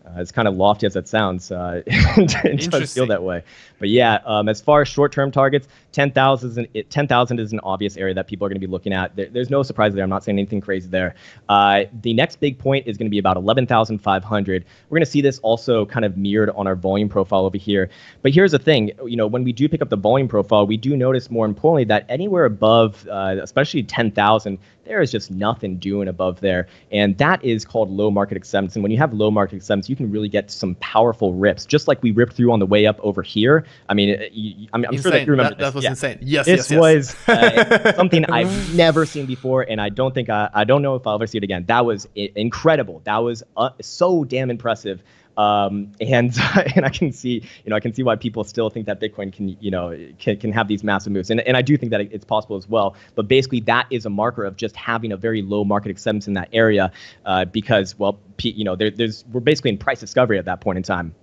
[SPEAKER 2] Uh, as kind of lofty as that sounds, uh, it does feel that way. But yeah, um, as far as short-term targets, 10,000 is, an, it- 10,000 is an obvious area that people are going to be looking at. There, there's no surprise there. I'm not saying anything crazy there. Uh, the next big point is going to be about 11,500. We're going to see this also kind of mirrored on our volume profile over here. But here's the thing, you know, when we do pick up the volume profile, we do notice more importantly that anywhere above, uh, especially 10,000, there is just nothing doing above there. And that is called low market acceptance. And when you have low market acceptance, you can really get some powerful rips, just like we ripped through on the way up over here. I mean, you, I am sure that you remember
[SPEAKER 1] that, that was
[SPEAKER 2] yeah.
[SPEAKER 1] insane. Yes,
[SPEAKER 2] this
[SPEAKER 1] yes, yes.
[SPEAKER 2] was uh, something I've never seen before, and I don't think I, I don't know if I'll ever see it again. That was incredible. That was uh, so damn impressive. Um, and and I can see you know I can see why people still think that Bitcoin can you know can, can have these massive moves, and and I do think that it's possible as well. But basically, that is a marker of just having a very low market acceptance in that area, uh, because well, you know there, there's we're basically in price discovery at that point in time.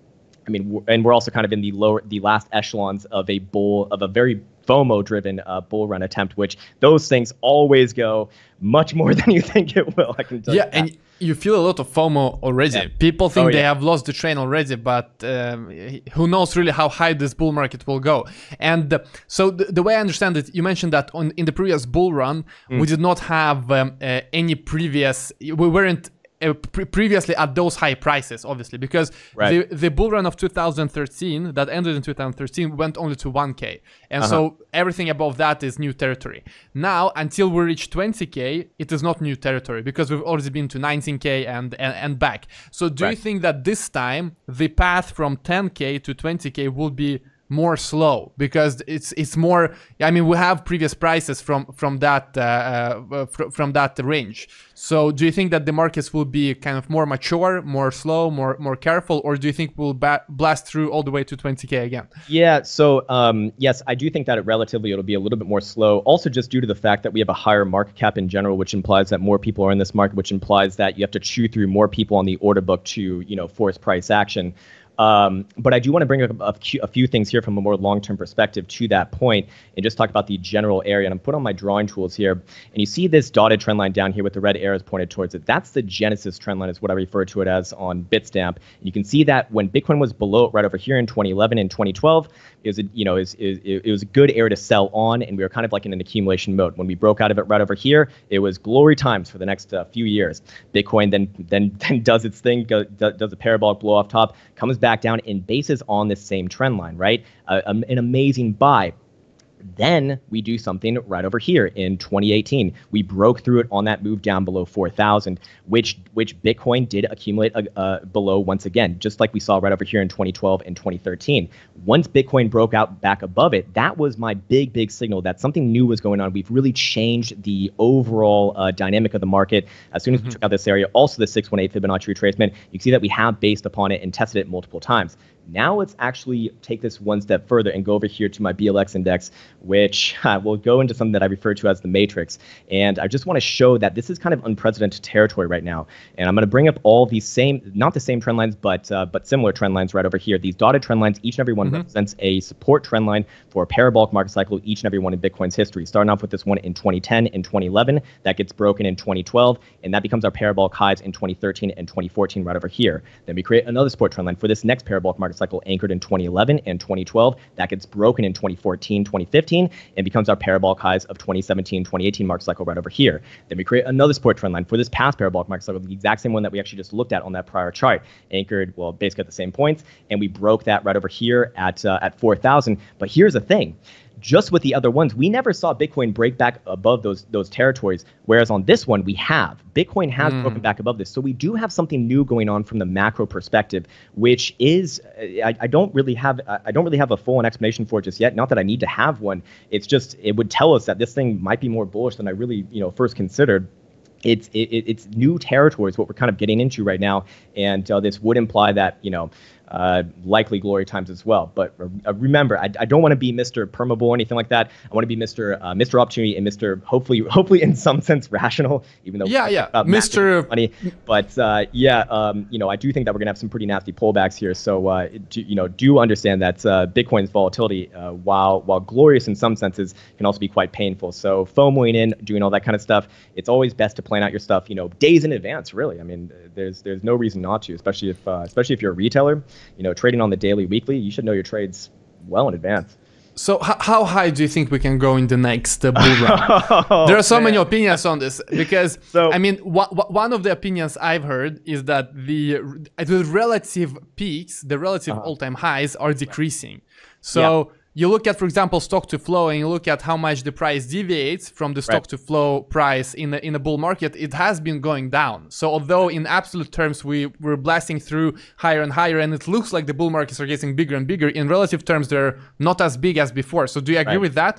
[SPEAKER 2] I mean, and we're also kind of in the lower, the last echelons of a bull, of a very FOMO-driven uh, bull run attempt, which those things always go much more than you think it will. I can tell
[SPEAKER 1] yeah,
[SPEAKER 2] you. that.
[SPEAKER 1] and you feel a lot of FOMO already.
[SPEAKER 2] Yeah.
[SPEAKER 1] People think
[SPEAKER 2] Oh,
[SPEAKER 1] they have lost the train already, but um, who knows really how high this bull market will go. And uh, so the, the way I understand it, you mentioned that on in the previous bull run,
[SPEAKER 2] Mm.
[SPEAKER 1] we did not have um, uh, any previous. We weren't. Uh, pre- previously at those high prices obviously because
[SPEAKER 2] Right.
[SPEAKER 1] the the bull run of 2013 that ended in 2013 went only to 1k and
[SPEAKER 2] Uh-huh.
[SPEAKER 1] so everything above that is new territory now until we reach 20k it is not new territory because we've already been to 19k and and, and back so do you think that this time the path from 10k to 20k will be more slow because it's it's more i mean we have previous prices from from that uh, uh, fr- from that range so do you think that the markets will be kind of more mature more slow more more careful or do you think we'll blast through all the way to 20k again
[SPEAKER 2] Yeah, so um, yes, I do think that it relatively it'll be a little bit more slow. Also, just due to the fact that we have a higher market cap in general, which implies that more people are in this market, which implies that you have to chew through more people on the order book to you know force price action. Um, but I do want to bring up a, few- a few things here from a more long-term perspective to that point, and just talk about the general area. And I'm putting on my drawing tools here, and you see this dotted trend line down here with the red arrows pointed towards it. That's the Genesis trend line, is what I refer to it as on Bitstamp. You can see that when Bitcoin was below it right over here in 2011 and 2012, it was a, you know it was, it, it was a good area to sell on, and we were kind of like in an accumulation mode. When we broke out of it right over here, it was glory times for the next uh, few years. Bitcoin then then then does its thing, go, does a parabolic blow off top, comes back down, and bases on this same trend line, right? An amazing buy. Then we do something right over here in 2018. We broke through it on that move down below 4,000, which which Bitcoin did accumulate uh, uh, below once again, just like we saw right over here in 2012 and 2013. Once Bitcoin broke out back above it, that was my big big signal that something new was going on. We've really changed the overall uh, dynamic of the market as soon as we took out this area. Also, the 618 Fibonacci retracement. You can see that we have based upon it and tested it multiple times. Now let's actually take this one step further and go over here to my BLX index, which uh, will go into something that I refer to as the matrix. And I just want to show that this is kind of unprecedented territory right now. And I'm going to bring up all these same, not the same trend lines, but uh, but similar trend lines right over here. These dotted trend lines, each and every one represents a support trend line for a parabolic market cycle, each and every one in Bitcoin's history. Starting off with this one in 2010 and 2011, that gets broken in 2012, and that becomes our parabolic highs in 2013 and 2014 right over here. Then we create another support trend line for this next parabolic market cycle anchored in 2011 and 2012. That gets broken in 2014, 2015, and becomes our parabolic highs of 2017, 2018 market cycle right over here. Then we create another support trend line for this past parabolic market cycle, the exact same one that we actually just looked at on that prior chart, anchored, well, basically at the same points, and we broke that right over here at uh, at 4,000. But here's the thing just with the other ones, we never saw Bitcoin break back above those those territories. Whereas on this one, we have Bitcoin has broken back above this, so we do have something new going on from the macro perspective, which is I, I don't really have I don't really have a full on explanation for it just yet. Not that I need to have one. It's just it would tell us that this thing might be more bullish than I really you know first considered it's it, it- it's new territories what we're kind of getting into right now, and uh, this would imply that you know uh, likely glory times as well. But uh, remember, I, I don't want to be Mr. Permabull or anything like that. I want to be Mr. Uh, Mr. Opportunity and Mr. Hopefully hopefully in some sense rational, even though
[SPEAKER 1] Yeah, yeah. Mr.
[SPEAKER 2] money. But uh, yeah, um, you know, I do think that we're gonna have some pretty nasty pullbacks here. So uh, do, you know, do understand that uh, Bitcoin's volatility, uh, while while glorious in some senses, can also be quite painful. So FOMOing in, doing all that kind of stuff, it's always best to plan out your stuff, you know, days in advance. Really, I mean, there's there's no reason not to, especially if uh, especially if you're a retailer, you know, trading on the daily, weekly, you should know your trades well in advance.
[SPEAKER 1] So how high do you think we can go in the next uh, bull run? there are so many opinions on this because
[SPEAKER 2] So-
[SPEAKER 1] I mean, one of the opinions I've heard is that the the relative peaks, the relative
[SPEAKER 2] Uh-huh.
[SPEAKER 1] all-time highs, are decreasing. So you look at, for example, stock to flow, and you look at how much the price deviates from the stock
[SPEAKER 2] Right.
[SPEAKER 1] to flow price in a, in a bull market, it has been going down. So although in absolute terms we we're blasting through higher and higher, and it looks like the bull markets are getting bigger and bigger, in relative terms they're not as big as before. So do you agree
[SPEAKER 2] Right.
[SPEAKER 1] with that?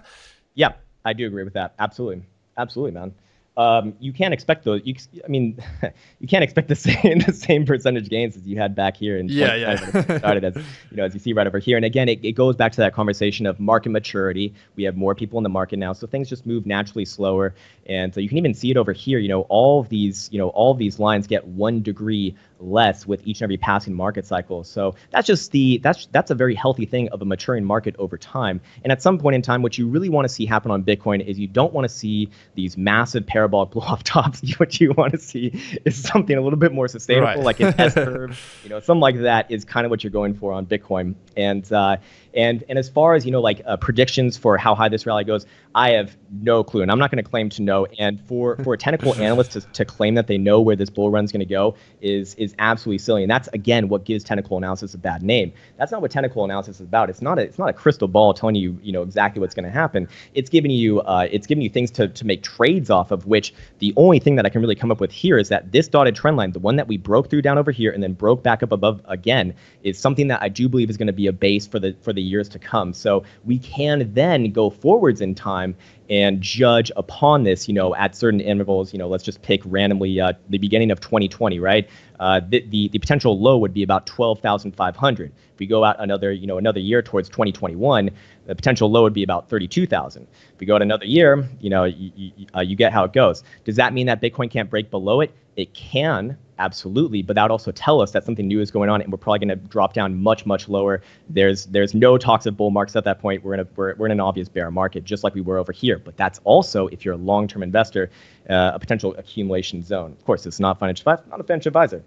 [SPEAKER 2] Yeah, I do agree with that. Absolutely, absolutely, man. Um, you can't expect those. You, I mean, you can't expect the same the same percentage gains as you had back here in
[SPEAKER 1] Yeah, yeah.
[SPEAKER 2] started as you know as you see right over here. And again, it, it goes back to that conversation of market maturity. We have more people in the market now, so things just move naturally slower. And so you can even see it over here. You know, all of these you know all of these lines get one degree less with each and every passing market cycle. So that's just the that's that's a very healthy thing of a maturing market over time. And at some point in time, what you really want to see happen on Bitcoin is you don't want to see these massive parabolic blow off tops. what you want to see is something a little bit more sustainable,
[SPEAKER 1] Right.
[SPEAKER 2] like an S curve, you know, something like that is kind of what you're going for on Bitcoin. And uh, and and as far as you know, like uh, predictions for how high this rally goes, I have no clue, and I'm not going to claim to know. And for for a technical analyst to, to claim that they know where this bull run is going to go is is absolutely silly. And that's again what gives technical analysis a bad name. That's not what technical analysis is about. It's not a it's not a crystal ball telling you you know exactly what's going to happen. It's giving you uh, it's giving you things to to make trades off of. Which the only thing that I can really come up with here is that this dotted trend line, the one that we broke through down over here and then broke back up above again, is something that I do believe is going to be a base for the for the years to come. So we can then go forwards in time and judge upon this, you know, at certain intervals. You know, let's just pick randomly uh, the beginning of 2020, right? Uh, the, the the potential low would be about 12,500. If we go out another, you know, another year towards 2021, the potential low would be about 32,000. If we go out another year, you know, you, you, uh, you get how it goes. Does that mean that Bitcoin can't break below it? It can, absolutely, but that would also tell us that something new is going on, and we're probably going to drop down much, much lower. There's there's no talks of bull markets at that point. We're in a we're, we're in an obvious bear market, just like we were over here. But that's also, if you're a long-term investor, uh, a potential accumulation zone. Of course, it's not financial advice, not a financial advisor.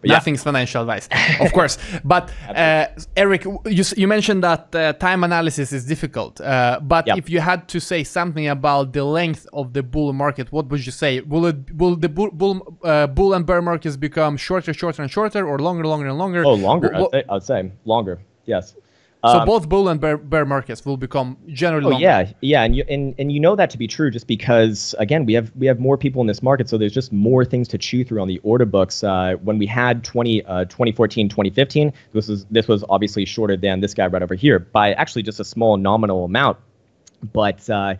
[SPEAKER 2] But yeah,
[SPEAKER 1] Nothing's financial advice, of course. But uh, Eric, you, you mentioned that uh, time analysis is difficult. Uh, but
[SPEAKER 2] Yep.
[SPEAKER 1] if you had to say something about the length of the bull market, what would you say? Will it will the bull bull, uh, bull and bear markets become shorter, shorter, and shorter, or longer, longer, and longer?
[SPEAKER 2] oh, longer. I'd, say, I'd say longer. Yes.
[SPEAKER 1] So
[SPEAKER 2] Um,
[SPEAKER 1] both bull and bear, bear markets will become generally
[SPEAKER 2] Oh
[SPEAKER 1] longer.
[SPEAKER 2] yeah, yeah, and you and, and you know that to be true just because again we have we have more people in this market, so there's just more things to chew through on the order books. Uh, when we had 20, uh, 2014, 2015, this was this was obviously shorter than this guy right over here by actually just a small nominal amount, but. Uh,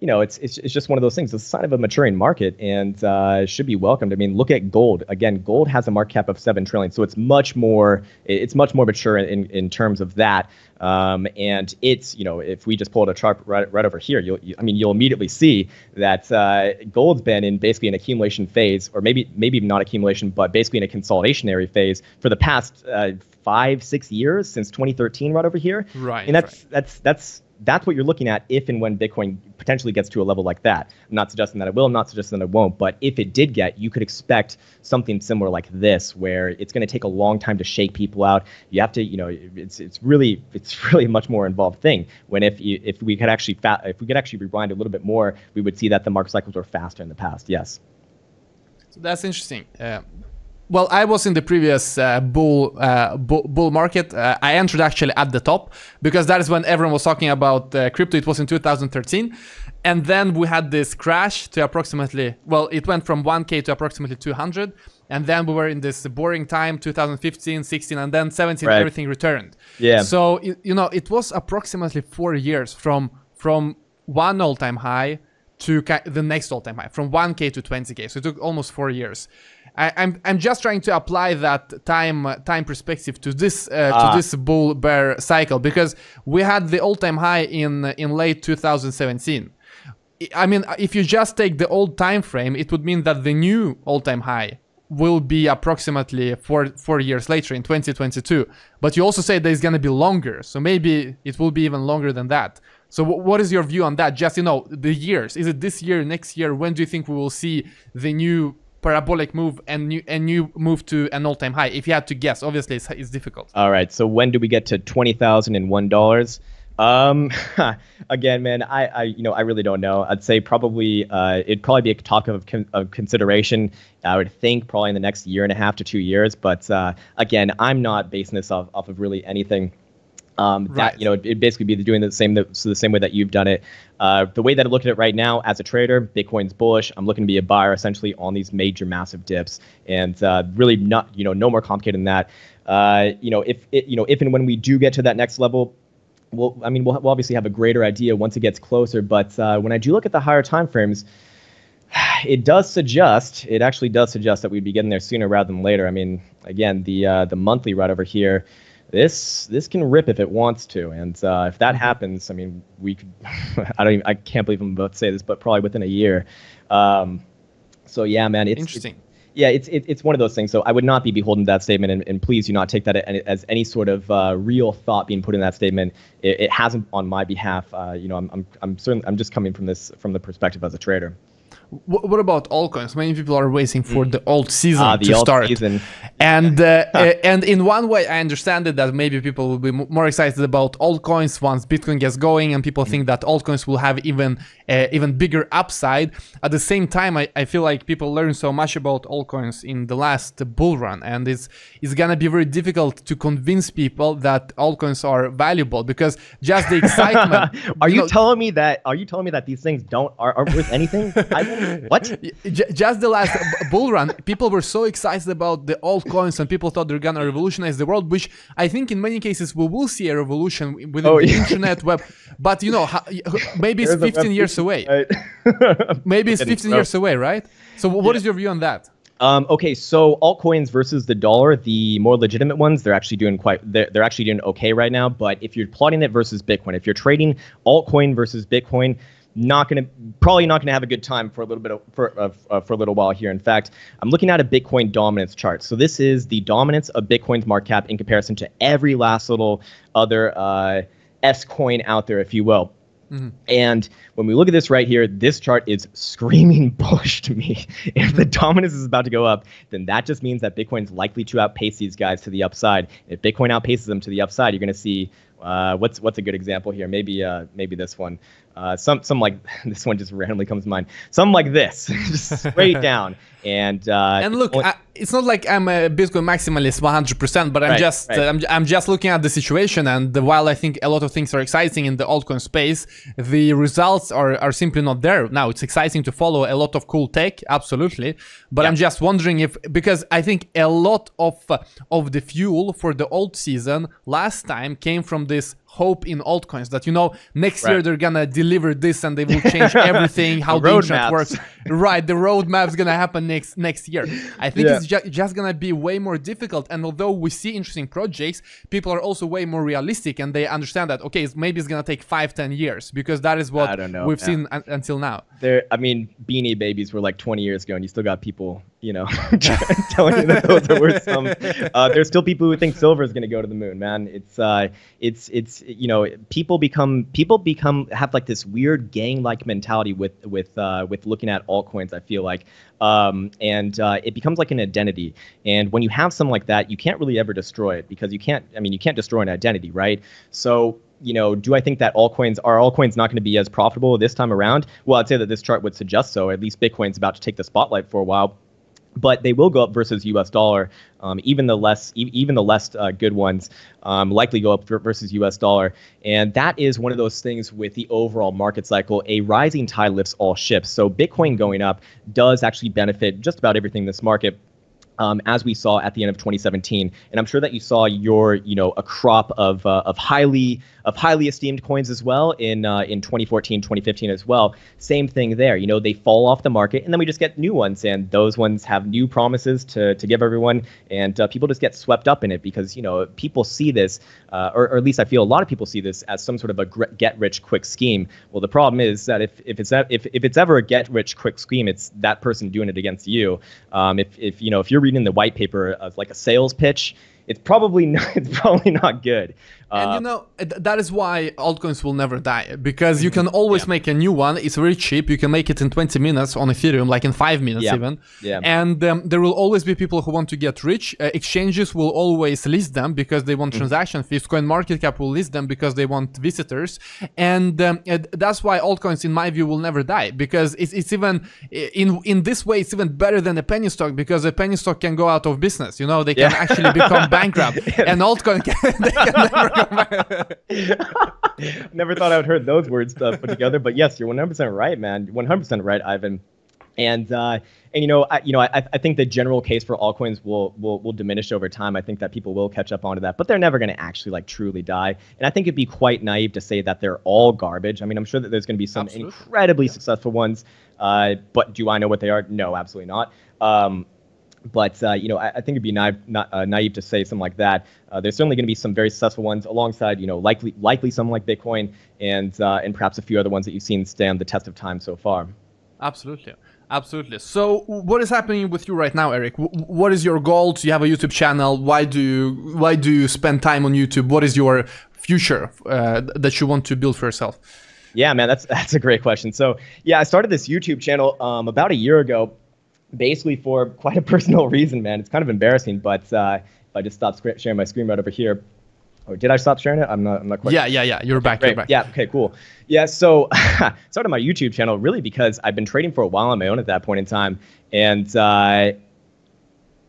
[SPEAKER 2] you know, it's, it's it's just one of those things. It's a sign of a maturing market and uh, should be welcomed. I mean, look at gold. Again, gold has a market cap of seven trillion, so it's much more it's much more mature in, in terms of that. Um, and it's you know, if we just pull out a chart right, right over here, you'll you, I mean, you'll immediately see that uh, gold's been in basically an accumulation phase, or maybe maybe not accumulation, but basically in a consolidationary phase for the past uh, five six years since 2013, right over here.
[SPEAKER 1] Right,
[SPEAKER 2] And that's that's that's that's what you're looking at if and when Bitcoin potentially gets to a level like that. I'm not suggesting that it will, I'm not suggesting that it won't, but if it did get, you could expect something similar like this, where it's going to take a long time to shake people out. You have to, you know, it's it's really it's really a much more involved thing. When if you, if we could actually fa- if we could actually rewind a little bit more, we would see that the market cycles were faster in the past. Yes.
[SPEAKER 1] So that's interesting. Uh, well, I was in the previous uh, bull, uh, bull bull market. Uh, I entered actually at the top because that is when everyone was talking about uh, crypto. It was in 2013, and then we had this crash to approximately. Well, it went from 1k to approximately 200, and then we were in this boring time 2015, 16, and then 17.
[SPEAKER 2] Right.
[SPEAKER 1] Everything returned.
[SPEAKER 2] Yeah.
[SPEAKER 1] So you know, it was approximately four years from from one all-time high to the next all-time high, from 1k to 20k. So it took almost four years. I, I'm I'm just trying to apply that time time perspective to this uh,
[SPEAKER 2] Ah.
[SPEAKER 1] to this bull bear cycle because we had the all-time high in in late 2017. I- I mean, if you just take the old time frame, it would mean that the new all-time high will be approximately four four years later in 2022. But you also say that it's gonna be longer, so maybe it will be even longer than that. So what is your view on that? Just you know, the years. Is it this year, next year? When do you think we will see the new parabolic move and new and new move to an all-time high? If you had to guess, obviously it's, it's difficult.
[SPEAKER 2] All right. So when do we get to twenty thousand and one dollars? Um, again, man, I, I, you know, I really don't know. I'd say probably, uh, it'd probably be a talk of, con- of consideration. I would think probably in the next year and a half to two years. But uh, again, I'm not basing this off, off of really anything Um,
[SPEAKER 1] Right.
[SPEAKER 2] That you know, it'd basically be doing the same so the same way that you've done it. Uh, the way that I look at it right now, as a trader, Bitcoin's bullish. I'm looking to be a buyer essentially on these major, massive dips, and uh, really not you know no more complicated than that. Uh, you know, if it, you know if and when we do get to that next level, well, I mean, we'll, we'll obviously have a greater idea once it gets closer. But uh, when I do look at the higher time frames, it does suggest it actually does suggest that we'd be getting there sooner rather than later. I mean, again, the uh, the monthly right over here, this this can rip if it wants to, and uh, if that happens, I mean, we could. I don't. Even, I can't believe I'm about to say this, but probably within a year. Um, so yeah, man, it's
[SPEAKER 1] Interesting.
[SPEAKER 2] It's, yeah, it's it, it's one of those things. So I would not be beholden to that statement, and, and please do not take that as any sort of uh, real thought being put in that statement. It, it hasn't on my behalf. Uh, you know, I'm I'm I'm certainly I'm just coming from this from the perspective as a trader.
[SPEAKER 1] Wh- What about altcoins? Many people are waiting for the alt season
[SPEAKER 2] Ah, the
[SPEAKER 1] to start.
[SPEAKER 2] season.
[SPEAKER 1] And uh, uh, and in one way, I understand it that maybe people will be m- more excited about altcoins once Bitcoin gets going, and people think that altcoins will have even uh, even bigger upside. At the same time, I, I feel like people learn so much about altcoins in the last bull run, and it's it's gonna be very difficult to convince people that altcoins are valuable because just the excitement.
[SPEAKER 2] are you
[SPEAKER 1] know,
[SPEAKER 2] telling me that? Are you telling me that these things don't are, are worth anything? What?
[SPEAKER 1] Just the last bull run, people were so excited about the altcoins and people thought they're gonna revolutionize the world, which I think in many cases we will see a revolution within
[SPEAKER 2] Oh,
[SPEAKER 1] the
[SPEAKER 2] yeah.
[SPEAKER 1] internet web. But you know, maybe it's 15 years away. Maybe it's 15 years away, right? So wh- what is your view on that?
[SPEAKER 2] Um, okay, so altcoins versus the dollar, the more legitimate ones, they're actually doing quite. They're, they're actually doing okay right now. But if you're plotting it versus Bitcoin, if you're trading altcoin versus Bitcoin, not gonna probably not gonna have a good time for a little bit of, for uh, for a little while here. In fact, I'm looking at a Bitcoin dominance chart. So this is the dominance of Bitcoin's market cap in comparison to every last little other uh, S coin out there, if you will. And when we look at this right here, this chart is screaming bullish to me. If the dominance is about to go up, then that just means that Bitcoin's likely to outpace these guys to the upside. If Bitcoin outpaces them to the upside, you're going to see uh, what's what's a good example here? Maybe uh, maybe this one. Uh, some some like this one just randomly comes to mind. Some like this, just straight down. And uh,
[SPEAKER 1] And look,
[SPEAKER 2] only-
[SPEAKER 1] I, it's not like I'm a Bitcoin maximalist 100%, but I'm
[SPEAKER 2] Right,
[SPEAKER 1] just
[SPEAKER 2] right.
[SPEAKER 1] uh, I'm, I'm just looking at the situation. And while I think a lot of things are exciting in the altcoin space, the results are, are simply not there. Now it's exciting to follow a lot of cool tech, absolutely. But
[SPEAKER 2] Yeah.
[SPEAKER 1] I'm just wondering if because I think a lot of uh, of the fuel for the alt season last time came from this hope in altcoins that you know next year they're gonna deliver this and they will change everything how
[SPEAKER 2] The
[SPEAKER 1] the internet works. Right the roadmap's gonna happen next next year. I think
[SPEAKER 2] Yeah.
[SPEAKER 1] it's ju- just gonna be way more difficult and although we see interesting projects people are also way more realistic and they understand that okay it's, maybe it's gonna take five ten years because that is what
[SPEAKER 2] I don't know,
[SPEAKER 1] we've
[SPEAKER 2] yeah.
[SPEAKER 1] seen un- until now.
[SPEAKER 2] There i mean beanie babies were like 20 years ago and you still got people you know telling you that those are worth some. Uh, there's still people who think silver is going to go to the moon man. It's uh it's it's you know people become people become have like this weird gang like mentality with with uh with looking at altcoins i feel like. Um and uh, it becomes like an identity. And when you have something like that you can't really ever destroy it because you can't i mean you can't destroy an identity right? So you know, do I think that altcoins are altcoins not going to be as profitable this time around? Well, I'd say that this chart would suggest so. At least Bitcoin's about to take the spotlight for a while but they will go up versus U.S. dollar. Um, even the less, even the less uh, good ones, um, likely go up versus U.S. dollar. And that is one of those things with the overall market cycle. A rising tide lifts all ships. So Bitcoin going up does actually benefit just about everything in this market. Um, as we saw at the end of 2017, and I'm sure that you saw your, you know, a crop of uh, of highly of highly esteemed coins as well in uh, in 2014, 2015 as well. Same thing there. You know, they fall off the market, and then we just get new ones, and those ones have new promises to to give everyone, and uh, people just get swept up in it because you know people see this, uh, or, or at least I feel a lot of people see this as some sort of a get rich quick scheme. Well, the problem is that if if it's if if it's ever a get rich quick scheme, it's that person doing it against you. Um, if if you know if you're reading the white paper as like a sales pitch, it's probably not, it's probably not good.
[SPEAKER 1] And
[SPEAKER 2] Uh,
[SPEAKER 1] you know that is why altcoins will never die because you can always make a new one it's very cheap you can make it in 20 minutes on ethereum like in 5 minutes
[SPEAKER 2] Yeah.
[SPEAKER 1] even
[SPEAKER 2] Yeah.
[SPEAKER 1] and um, there will always be people who want to get rich uh, exchanges will always list them because they
[SPEAKER 2] Mm.
[SPEAKER 1] want transaction fees CoinMarketCap will list them because they want visitors and um, uh, that's why altcoins in my view will never die because it's, it's even in in this way it's even better than a penny stock because a penny stock can go out of business you know they can
[SPEAKER 2] Yeah.
[SPEAKER 1] actually become bankrupt, and altcoin can, they can never.
[SPEAKER 2] never thought I would heard those words uh, put together, but yes, you're 100% right, man. 100% right, Ivan. And uh, and you know, I, you know, I, I think the general case for altcoins will, will will diminish over time. I think that people will catch up onto that, but they're never going to actually like truly die. And I think it'd be quite naive to say that they're all garbage. I mean, I'm sure that there's going to be some Absolutely. incredibly yeah. successful ones, uh, but do I know what they are? No, absolutely not. Um, but uh, you know, I, I, think it'd be naive, not, uh, naive to say something like that. Uh, there's certainly going to be some very successful ones alongside, you know, likely likely something like Bitcoin and uh, and perhaps a few other ones that you've seen stand the test of time so far.
[SPEAKER 1] Absolutely. Absolutely. So, what is happening with you right now, Eric? what is your goal? Do you have a YouTube channel? Why do you, why do you spend time on YouTube? What is your future uh, that you want to build for yourself?
[SPEAKER 2] Yeah, man, that's that's a great question. So, yeah, I started this YouTube channel um, about a year ago, basically for quite a personal reason, man. It's kind of embarrassing, but uh, if I just stop sharing my screen right over here, or did I stop sharing it? I'm not. I'm not quite.
[SPEAKER 1] Yeah, yeah, yeah. You're back. You're back.
[SPEAKER 2] Yeah. Okay. Cool. Yeah. So started my YouTube channel really because I've been trading for a while on my own at that point in time, and uh,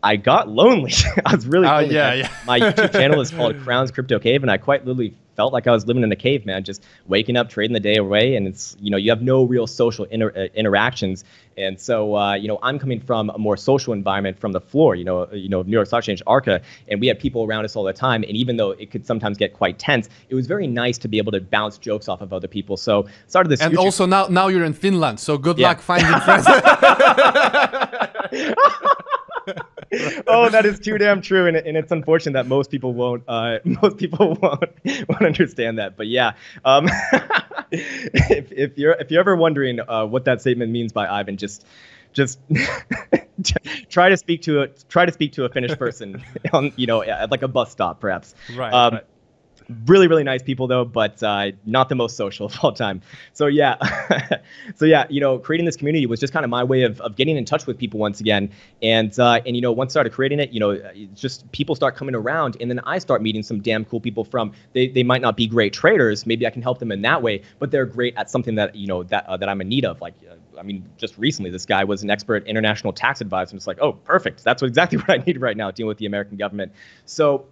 [SPEAKER 2] I got lonely. I was really. Oh
[SPEAKER 1] yeah, yeah.
[SPEAKER 2] my YouTube channel is called Krown's Crypto Cave, and I quite literally felt like I was living in a cave, man. Just waking up, trading the day away, and it's you know you have no real social inter- uh, interactions. And so uh, you know I'm coming from a more social environment from the floor, you know, you know New York Stock Exchange, ARCA, and we had people around us all the time. And even though it could sometimes get quite tense, it was very nice to be able to bounce jokes off of other people. So started this.
[SPEAKER 1] And YouTube- also now now you're in Finland, so good yeah. luck finding friends.
[SPEAKER 2] oh, that is too damn true, and, and it's unfortunate that most people won't. Uh, most people won't won't understand that. But yeah, um, if, if you're if you're ever wondering uh, what that statement means by Ivan, just just try to speak to a try to speak to a Finnish person on you know at like a bus stop perhaps.
[SPEAKER 1] Right. Um, right
[SPEAKER 2] really really nice people though but uh, not the most social of all time so yeah so yeah you know creating this community was just kind of my way of, of getting in touch with people once again and uh, and you know once I started creating it you know just people start coming around and then i start meeting some damn cool people from they, they might not be great traders maybe i can help them in that way but they're great at something that you know that uh, that i'm in need of like uh, I mean, just recently, this guy was an expert international tax advisor. It's like, oh, perfect. That's what, exactly what I need right now, dealing with the American government. So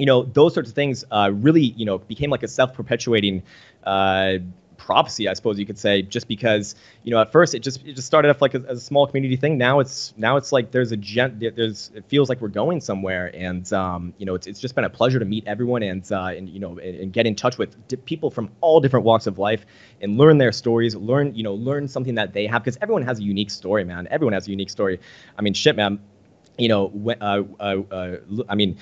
[SPEAKER 2] you know, those sorts of things uh, really, you know, became like a self-perpetuating uh, prophecy, I suppose you could say, just because, you know, at first it just it just started off like a, as a small community thing. Now it's now it's like there's a gent, there's it feels like we're going somewhere, and um, you know, it's, it's just been a pleasure to meet everyone and uh, and you know and, and get in touch with people from all different walks of life and learn their stories, learn you know learn something that they have because everyone has a unique story, man. Everyone has a unique story. I mean, shit, man. You know, uh, uh, uh, I mean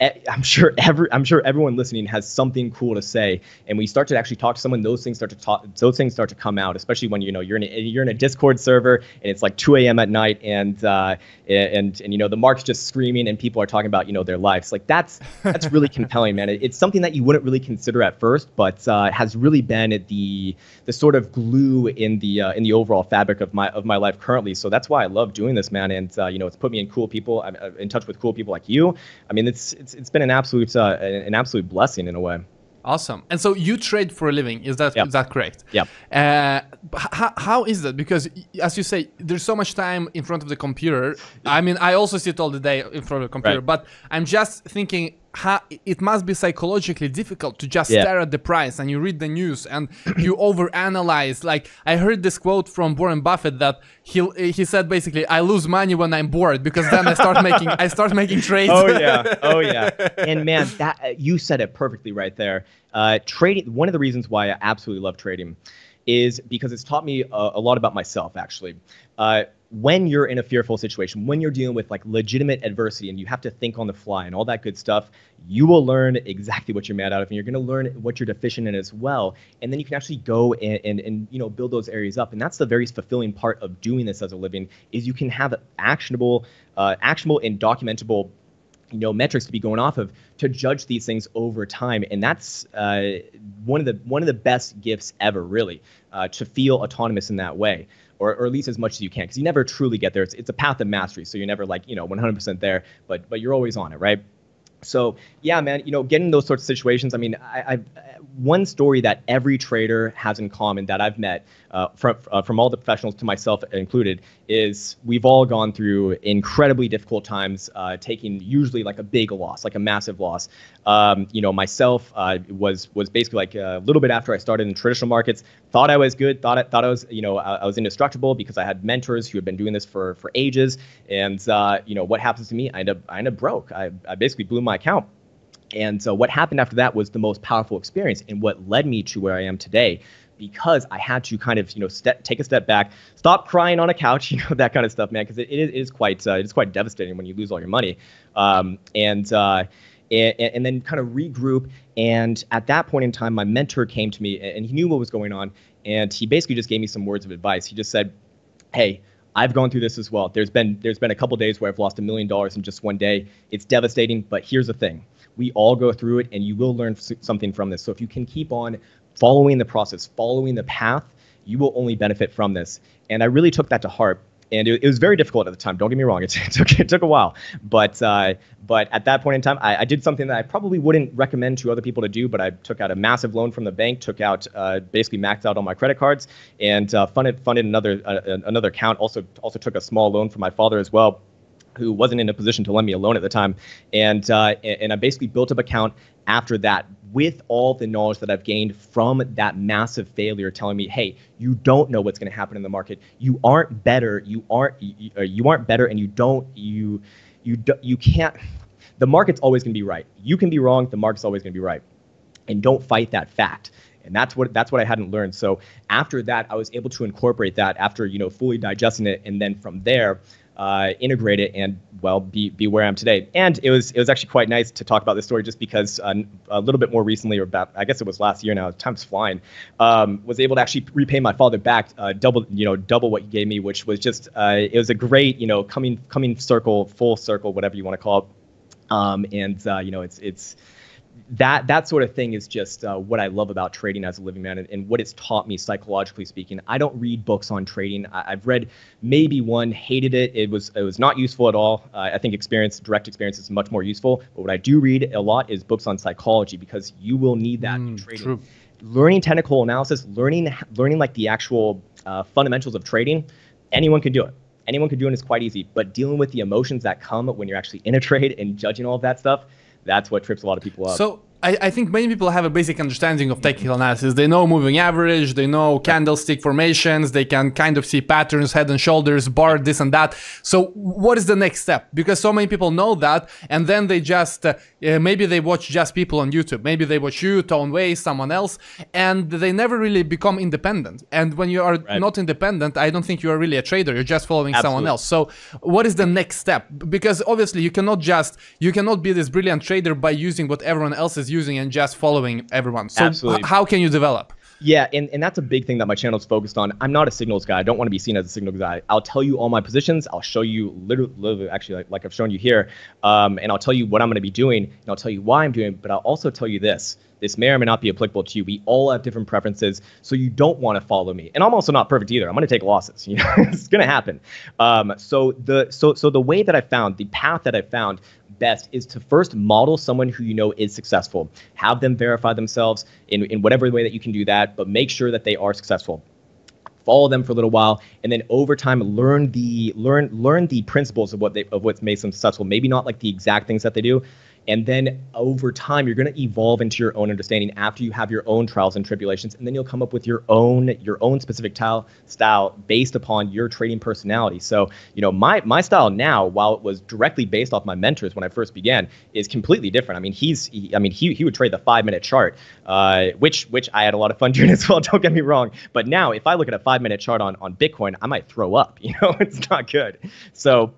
[SPEAKER 2] I'm sure every I'm sure everyone listening has something cool to say, and we start to actually talk to someone. Those things start to talk. Those things start to come out, especially when you know you're in a, you're in a Discord server and it's like 2 a.m. at night, and uh, and and you know the mark's just screaming, and people are talking about you know their lives. Like that's that's really compelling, man. It, it's something that you wouldn't really consider at first, but uh, has really been the the sort of glue in the uh, in the overall fabric of my of my life currently. So that's why I love doing this, man. And uh, you know it's put me in cool people. I'm uh, in touch with cool people like you. I mean it's it's it's been an absolute uh, an absolute blessing in a way.
[SPEAKER 1] Awesome. And so you trade for a living, is that yep. is that correct?
[SPEAKER 2] Yeah.
[SPEAKER 1] Uh, how, how is that? Because as you say, there's so much time in front of the computer. I mean, I also sit all the day in front of the computer, right. but I'm just thinking how it must be psychologically difficult to just yeah. stare at the price and you read the news and you overanalyze. Like I heard this quote from Warren Buffett that he he said basically, "I lose money when I'm bored because then I start making I start making trades."
[SPEAKER 2] Oh yeah, oh yeah. And man, that you said it perfectly right there. Uh, trading. One of the reasons why I absolutely love trading is because it's taught me a, a lot about myself actually. Uh, when you're in a fearful situation, when you're dealing with like legitimate adversity and you have to think on the fly and all that good stuff, you will learn exactly what you're mad out of and you're going to learn what you're deficient in as well. And then you can actually go and, and, and, you know, build those areas up. And that's the very fulfilling part of doing this as a living is you can have actionable, uh, actionable and documentable you know metrics to be going off of to judge these things over time and that's uh, one of the one of the best gifts ever really uh, to feel autonomous in that way or, or at least as much as you can, because you never truly get there. It's, it's a path of mastery, so you're never like you know 100% there, but but you're always on it, right? so yeah, man, you know, getting those sorts of situations. I mean, I, I uh, one story that every trader has in common that I've met, uh, from uh, from all the professionals to myself included, is we've all gone through incredibly difficult times, uh, taking usually like a big loss, like a massive loss. Um, you know, myself uh, was was basically like a little bit after I started in traditional markets, thought I was good, thought I, thought I was you know I, I was indestructible because I had mentors who had been doing this for for ages, and uh, you know what happens to me, I end up I end up broke. I, I basically blew my account. And so what happened after that was the most powerful experience and what led me to where I am today because I had to kind of, you know, step, take a step back, stop crying on a couch, you know, that kind of stuff, man, because it, it, is, it is quite uh, it is quite devastating when you lose all your money, um, and, uh, and and then kind of regroup. And at that point in time, my mentor came to me and he knew what was going on, and he basically just gave me some words of advice. He just said, "Hey." I've gone through this as well. There's been there's been a couple days where I've lost a million dollars in just one day. It's devastating, but here's the thing we all go through it, and you will learn something from this. So if you can keep on following the process, following the path, you will only benefit from this. And I really took that to heart. And it, it was very difficult at the time. Don't get me wrong; it, took it took a while. But uh, but at that point in time, I, I, did something that I probably wouldn't recommend to other people to do. But I took out a massive loan from the bank, took out uh, basically maxed out all my credit cards, and uh, funded funded another uh, another account. Also also took a small loan from my father as well who wasn't in a position to lend me a loan at the time. And, uh, and I basically built up account after that with all the knowledge that I've gained from that massive failure telling me, hey, you don't know what's going to happen in the market. You aren't better. You aren't, you, you aren't better and you don't, you, you, do, you can't, the market's always going to be right. You can be wrong. The market's always going to be right. And don't fight that fact and that's what that's what I hadn't learned. So after that, I was able to incorporate that after you know fully digesting it, and then from there, uh, integrate it and well be be where I am today. And it was it was actually quite nice to talk about this story just because uh, a little bit more recently, or about I guess it was last year now. Time's flying. Um, was able to actually repay my father back uh, double you know double what he gave me, which was just uh, it was a great you know coming coming circle full circle whatever you want to call it. Um, and uh, you know it's it's that that sort of thing is just uh, what I love about trading as a living man and, and, what it's taught me psychologically speaking. I don't read books on trading. I, have read maybe one, hated it. It was it was not useful at all. Uh, I think experience, direct experience, is much more useful. But what I do read a lot is books on psychology because you will need that mm, in trading. True. Learning technical analysis, learning learning like the actual uh, fundamentals of trading, anyone can do it anyone can do it. It's quite easy. But dealing with the emotions that come when you're actually in a trade and judging all of that stuff, that's what trips a lot of people up.
[SPEAKER 1] So I, I, think many people have a basic understanding of technical analysis. They know moving average, they know candlestick formations, they can kind of see patterns, head and shoulders, bar, this and that. So what is the next step? Because so many people know that, and then they just uh, maybe they watch just people on YouTube, maybe they watch you, Tone Vays, someone else, and they never really become independent. And when you are right. not independent, I don't think you are really a trader. You're just following Absolutely. someone else. So what is the next step? Because obviously you cannot just you cannot be this brilliant trader by using what everyone else is using and just following everyone. So Absolutely. How can you develop?
[SPEAKER 2] Yeah, and, and that's a big thing that my channel is focused on. I'm not a signals guy. I don't want to be seen as a signal guy. I'll tell you all my positions. I'll show you literally, literally actually, like, like I've shown you here, um, and I'll tell you what I'm going to be doing, and I'll tell you why I'm doing it. But I'll also tell you this: this may or may not be applicable to you. We all have different preferences, so you don't want to follow me. And I'm also not perfect either. I'm going to take losses. You know, it's going to happen. Um, so the so so the way that I found, the path that I found best is to first model someone who you know is successful. Have them verify themselves in, in whatever way that you can do that, but make sure that they are successful follow them for a little while and then over time learn the learn learn the principles of what they of what's made them successful maybe not like the exact things that they do and then over time, you're going to evolve into your own understanding after you have your own trials and tribulations. And then you'll come up with your own your own specific style style based upon your trading personality. So, you know, my my style now, while it was directly based off my mentors when I first began, is completely different. I mean, he's he, I mean, he he would trade the five minute chart, uh, which which I had a lot of fun doing as well. Don't get me wrong. But now, if I look at a five minute chart on on Bitcoin, I might throw up. You know, it's not good. So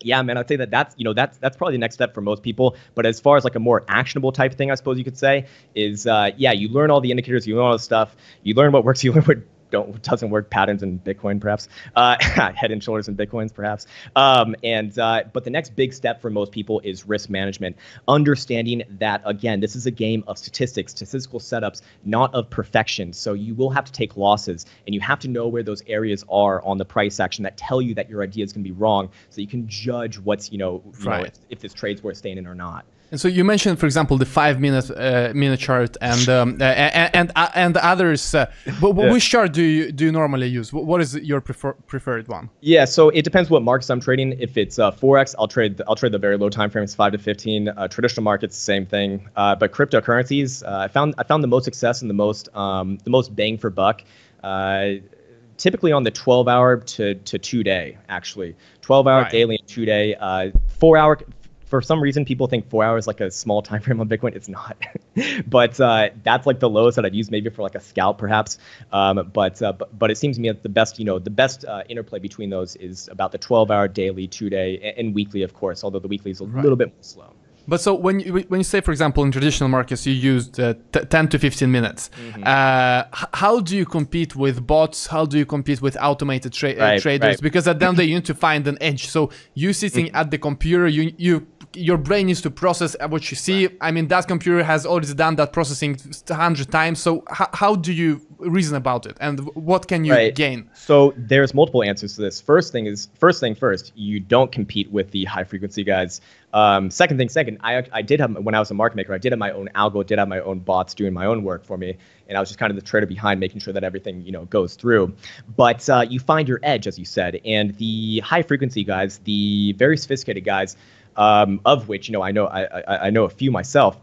[SPEAKER 2] yeah, man, I'd say that that's you know that's that's probably the next step for most people. But as far as like a more actionable type thing, I suppose you could say is uh, yeah, you learn all the indicators, you learn all the stuff, you learn what works, you learn what don't doesn't work patterns in Bitcoin, perhaps uh, head and shoulders in Bitcoins, perhaps. Um, and uh, but the next big step for most people is risk management, understanding that again, this is a game of statistics, statistical setups, not of perfection. So you will have to take losses, and you have to know where those areas are on the price action that tell you that your idea is going to be wrong, so you can judge what's you know, you right. know if, if this trade's worth staying in or not.
[SPEAKER 1] And so you mentioned, for example, the five minute uh, minute chart and um, uh, and and, uh, and others. Uh, but yeah. which chart do you do you normally use? What is your prefer- preferred one?
[SPEAKER 2] Yeah, so it depends what markets I'm trading. If it's uh, forex, I'll trade I'll trade the very low time frames, five to fifteen. Uh, traditional markets, same thing. but cryptocurrencies, I found I found the most success and the most um, the most bang for buck typically on the 12 hour to, to two day actually 12 hour right. daily and two day uh, four hour for some reason people think four hours like a small time frame on Bitcoin. It's not, but uh, that's like the lowest that I'd use maybe for like a scalp perhaps. Um, but, uh, but but it seems to me that the best you know the best uh, interplay between those is about the 12 hour daily, two day, and, and weekly of course. Although the weekly is a right. little bit more slow.
[SPEAKER 1] But so when you when you say, for example, in traditional markets, you used uh, t- 10 to 15 minutes. Mm-hmm. Uh, how do you compete with bots? How do you compete with automated tra- uh, right, traders? Right. Because at the end, you need to find an edge. So you sitting mm-hmm. at the computer, you you your brain needs to process what you see. Right. I mean, that computer has already done that processing a hundred times. So how do you reason about it, and what can you right. gain?
[SPEAKER 2] So there's multiple answers to this. First thing is first thing first. You don't compete with the high frequency guys. Um, second thing second, I I did have when I was a market maker, I did have my own algo, did have my own bots doing my own work for me, and I was just kind of the trader behind, making sure that everything you know goes through. But uh, you find your edge, as you said, and the high frequency guys, the very sophisticated guys um, of which you know I know I, I, I know a few myself.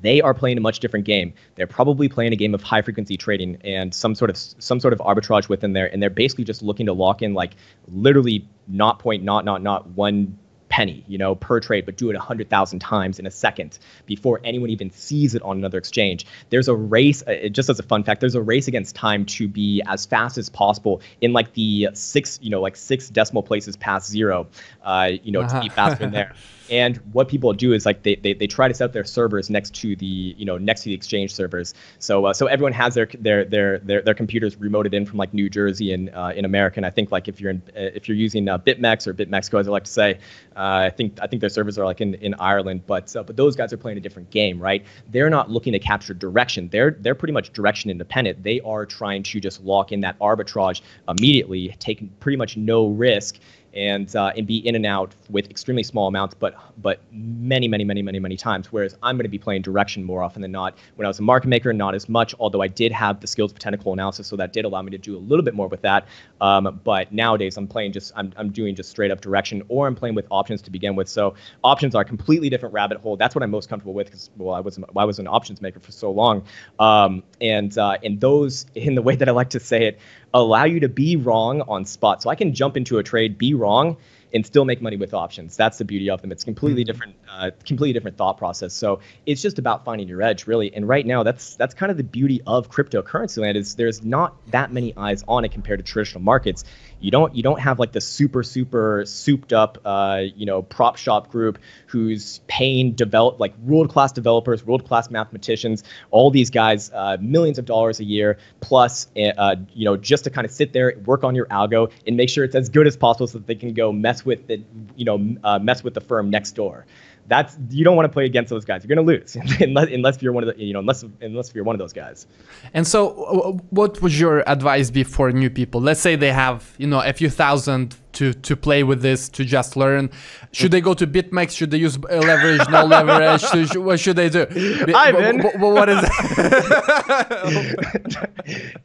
[SPEAKER 2] They are playing a much different game. They're probably playing a game of high frequency trading and some sort of some sort of arbitrage within there, and they're basically just looking to lock in like literally not point not not not one penny, you know, per trade, but do it 100,000 times in a second before anyone even sees it on another exchange. There's a race, uh, just as a fun fact, there's a race against time to be as fast as possible in like the six, you know, like six decimal places past zero, uh, you know, uh-huh. to be faster in there. And what people do is like they, they, they try to set up their servers next to the you know next to the exchange servers. So uh, so everyone has their their their their, their computers remoted in from like New Jersey and uh, in America. And I think like if you're in uh, if you're using uh, BitMEX or BitMexico as I like to say, uh, I think I think their servers are like in, in Ireland. But uh, but those guys are playing a different game, right? They're not looking to capture direction. They're they're pretty much direction independent. They are trying to just lock in that arbitrage immediately, taking pretty much no risk and uh, and be in and out with extremely small amounts, but but many many many many many times. Whereas I'm going to be playing direction more often than not. When I was a market maker, not as much. Although I did have the skills of technical analysis, so that did allow me to do a little bit more with that. Um, but nowadays I'm playing just I'm I'm doing just straight up direction, or I'm playing with options to begin with. So options are a completely different rabbit hole. That's what I'm most comfortable with because well I was I was an options maker for so long, um, and uh, and those in the way that I like to say it allow you to be wrong on spot. So I can jump into a trade, be wrong, and still make money with options. That's the beauty of them. It's completely mm-hmm. different, uh, completely different thought process. So it's just about finding your edge, really. And right now, that's that's kind of the beauty of cryptocurrency land is there's not that many eyes on it compared to traditional markets you don't you don't have like the super super souped up uh, you know prop shop group who's paying develop like world class developers, world class mathematicians, all these guys uh, millions of dollars a year plus eh, uh, you know just to kind of sit there work on your algo and make sure it's as good as possible so that they can go mess with the you know uh, mess with the firm next door that's you don't want to play against those guys. You're going to lose unless, unless you're one of the you know unless unless you're one of those guys.
[SPEAKER 1] And so, what would your advice be for new people? Let's say they have you know a few thousand to to play with this to just learn. Should they go to BitMEX? Should they use leverage? No leverage? Should, what should they do?
[SPEAKER 2] Ivan,
[SPEAKER 1] what is?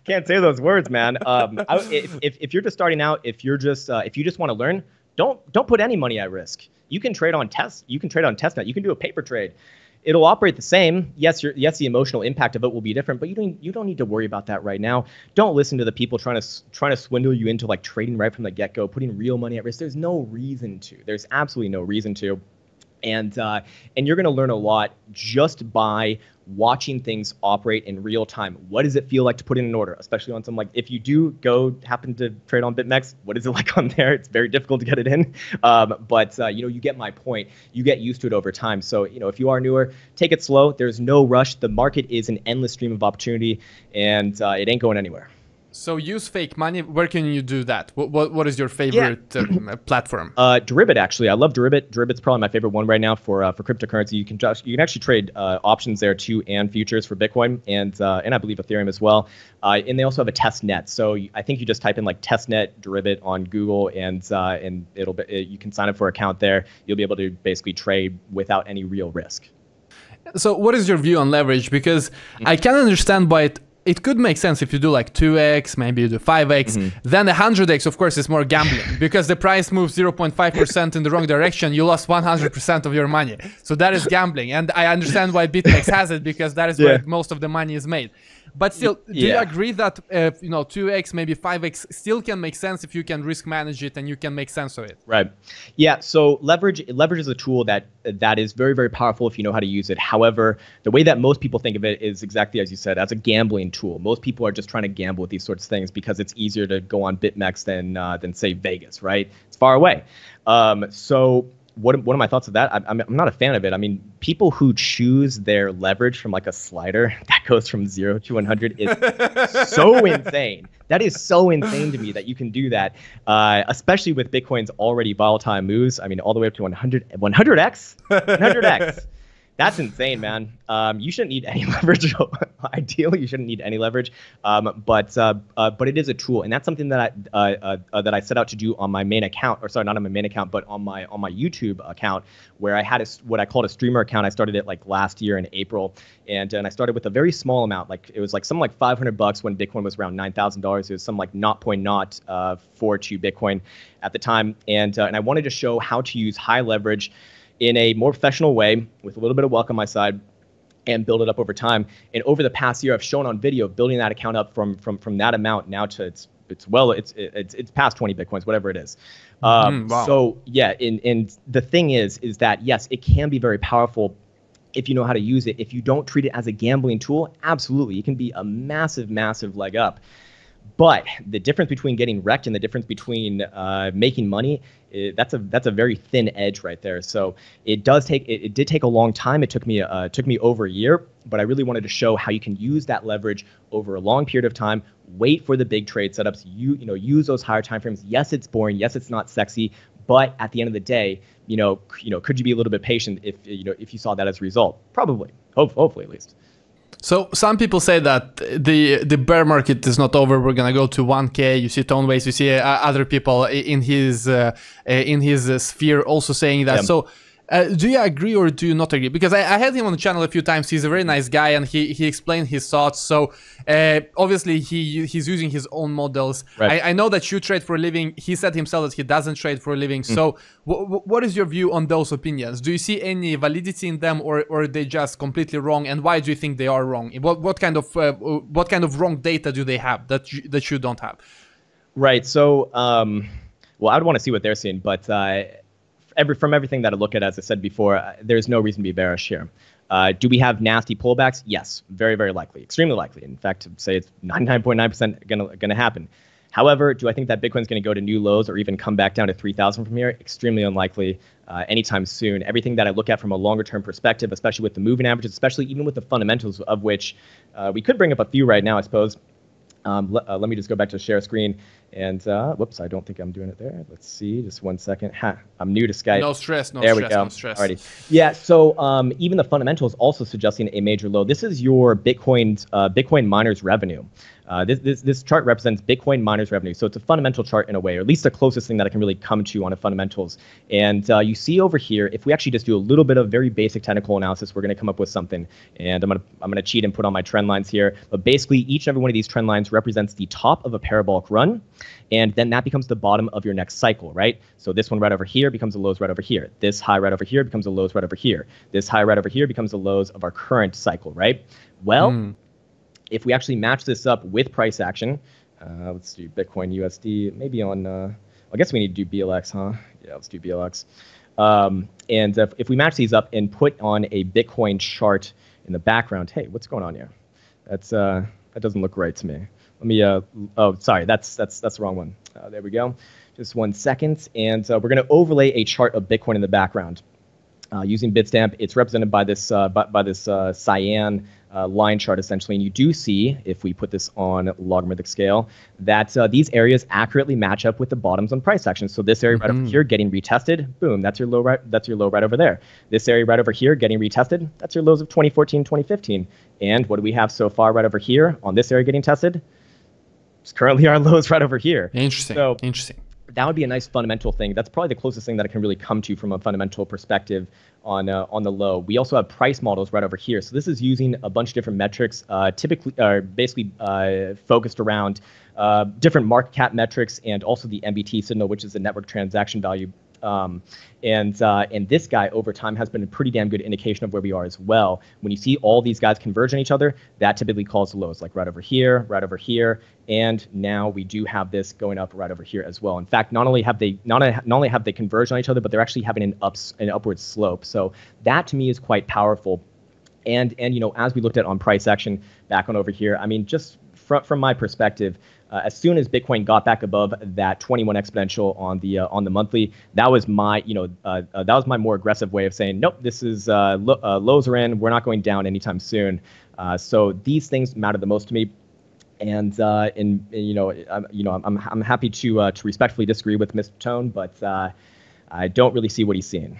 [SPEAKER 2] Can't say those words, man. Um, I, if, if, if you're just starting out, if you're just uh, if you just want to learn, don't don't put any money at risk. You can trade on test. You can trade on testnet. You can do a paper trade. It'll operate the same. Yes, yes, the emotional impact of it will be different, but you don't you don't need to worry about that right now. Don't listen to the people trying to trying to swindle you into like trading right from the get go, putting real money at risk. There's no reason to. There's absolutely no reason to and uh, and you're going to learn a lot just by watching things operate in real time. What does it feel like to put in an order, especially on some like if you do go happen to trade on BitMEX, what is it like on there? It's very difficult to get it in, um, but uh, you know you get my point. You get used to it over time. So you know if you are newer, take it slow. There's no rush. The market is an endless stream of opportunity, and uh, it ain't going anywhere.
[SPEAKER 1] So use fake money. Where can you do that? What what, what is your favorite yeah. um, platform?
[SPEAKER 2] Uh, Deribit actually. I love Deribit. Deribit's probably my favorite one right now for uh, for cryptocurrency. You can just you can actually trade uh, options there too and futures for Bitcoin and uh, and I believe Ethereum as well. Uh, and they also have a test net. So I think you just type in like testnet Deribit on Google and uh, and it'll be, it, you can sign up for an account there. You'll be able to basically trade without any real risk.
[SPEAKER 1] So, what is your view on leverage? Because. I can understand why it it could make sense if you do like 2x, maybe you do 5x. Mm-hmm. Then 100x, of course, is more gambling because the price moves 0.5% in the wrong direction. You lost 100% of your money. So that is gambling. And I understand why BitMEX has it because that is yeah. where most of the money is made. But still, do yeah. you agree that uh, you know 2x, maybe 5x still can make sense if you can risk manage it and you can make sense of it?
[SPEAKER 2] Right. Yeah. So leverage leverage is a tool that that is very very powerful if you know how to use it. However, the way that most people think of it is exactly as you said, as a gambling tool. Most people are just trying to gamble with these sorts of things because it's easier to go on BitMEX than uh, than say Vegas, right? It's far away. Um, so what what are my thoughts of that? I'm, I'm not a fan of it. I mean, people who choose their leverage from like a slider that goes from zero to 100 is so insane. That is so insane to me that you can do that, uh, especially with Bitcoin's already volatile moves. I mean, all the way up to 100 100x, 100x. That's insane, man. Um, you shouldn't need any leverage. Ideally, you shouldn't need any leverage. Um, but uh, uh, but it is a tool, and that's something that I uh, uh, uh, that I set out to do on my main account, or sorry, not on my main account, but on my on my YouTube account, where I had a, what I called a streamer account. I started it like last year in April, and and I started with a very small amount, like it was like something like 500 bucks when Bitcoin was around nine thousand dollars. It was some like not point not uh, four to Bitcoin at the time, and and I wanted to show how to use high leverage in a more professional way with a little bit of welcome on my side and build it up over time. And over the past year, I've shown on video building that account up from from from that amount now to it's it's well it's it's it's past 20 bitcoins, whatever it is. Um, mm, wow. So yeah, and and the thing is is that yes, it can be very powerful if you know how to use it. If you don't treat it as a gambling tool, absolutely, it can be a massive massive leg up. But the difference between getting wrecked and the difference between uh, making money, it, that's a that's a very thin edge right there. So it does take it, it did take a long time. It took me uh, took me over a year, but I really wanted to show how you can use that leverage over a long period of time. Wait for the big trade setups. You you know use those higher time frames. Yes, it's boring. Yes, it's not sexy. But at the end of the day, you know, you know, could you be a little bit patient if you know if you saw that as a result? Probably. Hope, hopefully, at least.
[SPEAKER 1] So some people say that the the bear market is not over. We're gonna go to 1K. You see Tone Vays, you see uh, other people in his uh, in his uh, sphere also saying that. Yeah. So uh, do you agree or do you not agree? Because I, I, had him on the channel a few times. He's a very nice guy, and he, he explained his thoughts. So uh, obviously he he's using his own models. Right. I, I, know that you trade for a living. He said himself that he doesn't trade for a living. Mm. So what is your view on those opinions? Do you see any validity in them, or or are they just completely wrong? And why do you think they are wrong? What what kind of uh, what kind of wrong data do they have that you, that you don't have?
[SPEAKER 2] Right. So um, well, I'd want to see what they're seeing, but uh, every, from everything that I look at, as I said before, uh, there's no reason to be bearish here. Uh, do we have nasty pullbacks? Yes, very, very likely, extremely likely. In fact, to say it's 99.9% gonna gonna happen. However, do I think that Bitcoin's going to go to new lows or even come back down to 3,000 from here? Extremely unlikely uh, anytime soon. Everything that I look at from a longer term perspective, especially with the moving averages, especially even with the fundamentals of which uh, we could bring up a few right now, I suppose. Um, uh, let me just go back to the share screen. And uh, whoops, I don't think I'm doing it there. Let's see, just one second. Ha, I'm new to Skype.
[SPEAKER 1] No stress, no
[SPEAKER 2] there
[SPEAKER 1] stress,
[SPEAKER 2] we go.
[SPEAKER 1] no stress.
[SPEAKER 2] Alrighty. Yeah, so um, even the fundamentals also suggesting a major low. This is your Bitcoin uh, Bitcoin miners revenue. Uh, this, this, this chart represents Bitcoin miners revenue. So it's a fundamental chart in a way, or at least the closest thing that I can really come to on a fundamentals. And uh, you see over here, if we actually just do a little bit of very basic technical analysis, we're going to come up with something. And I'm going to I'm to cheat and put on my trend lines here. But basically, each and every one of these trend lines represents the top of a parabolic run. And then that becomes the bottom of your next cycle, right? So this one right over here becomes the lows right over here. This high right over here becomes the lows right over here. This high right over here becomes the lows of our current cycle, right? Well, mm if we actually match this up with price action, uh, let's do Bitcoin USD, maybe on, uh, I guess we need to do BLX, huh? Yeah, let's do BLX. Um, and if, if we match these up and put on a Bitcoin chart in the background, hey, what's going on here? That's uh, that doesn't look right to me. Let me. Uh, oh, sorry, that's that's that's the wrong one. Uh, there we go. Just one second, and uh, we're going to overlay a chart of Bitcoin in the background. using Bitstamp. It's represented by this by, by, this cyan uh, line chart essentially, and you do see if we put this on logarithmic scale that uh, these areas accurately match up with the bottoms on price action. So this area mm-hmm. right over mm-hmm. here getting retested, boom, that's your low right. That's your low right over there. This area right over here getting retested, that's your lows of 2014, 2015. And what do we have so far right over here on this area getting tested? It's currently our lows right over here.
[SPEAKER 1] Interesting. So interesting
[SPEAKER 2] that would be a nice fundamental thing. That's probably the closest thing that I can really come to from a fundamental perspective on uh, on the low. We also have price models right over here. So this is using a bunch of different metrics, uh, typically are basically uh, focused around uh, different market cap metrics and also the NVT signal, which is the network transaction value um, and uh, and this guy over time has been a pretty damn good indication of where we are as well. When you see all these guys converge on each other, that typically calls the lows, like right over here, right over here, and now we do have this going up right over here as well. In fact, not only have they not, not only have they converged on each other, but they're actually having an ups an upward slope. So that to me is quite powerful. And and you know as we looked at on price action back on over here, I mean just from from my perspective uh, as soon as Bitcoin got back above that 21 exponential on the uh, on the monthly, that was my you know uh, uh that was my more aggressive way of saying nope, this is uh, lo- uh, lows are in. We're not going down anytime soon. so these things matter the most to me. And in, in, you know I'm, you know I'm, I'm happy to to respectfully disagree with Mr. Tone, but I don't really see what he's seeing.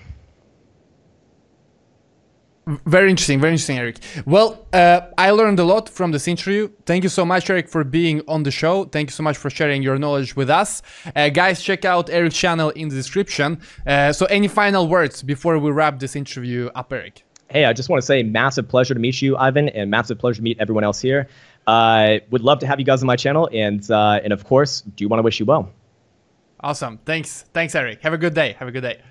[SPEAKER 1] Very interesting, very interesting, Eric. Well, uh, I learned a lot from this interview. Thank you so much, Eric, for being on the show. Thank you so much for sharing your knowledge with us. Uh, guys, check out Eric's channel in the description. Uh, so, any final words before we wrap this interview up, Eric?
[SPEAKER 2] Hey, I just want to say massive pleasure to meet you, Ivan, and massive pleasure to meet everyone else here. Uh, would love to have you guys on my channel, and uh, and of course, do want to wish you well.
[SPEAKER 1] Awesome. Thanks. Thanks, Eric. Have a good day. Have a good day.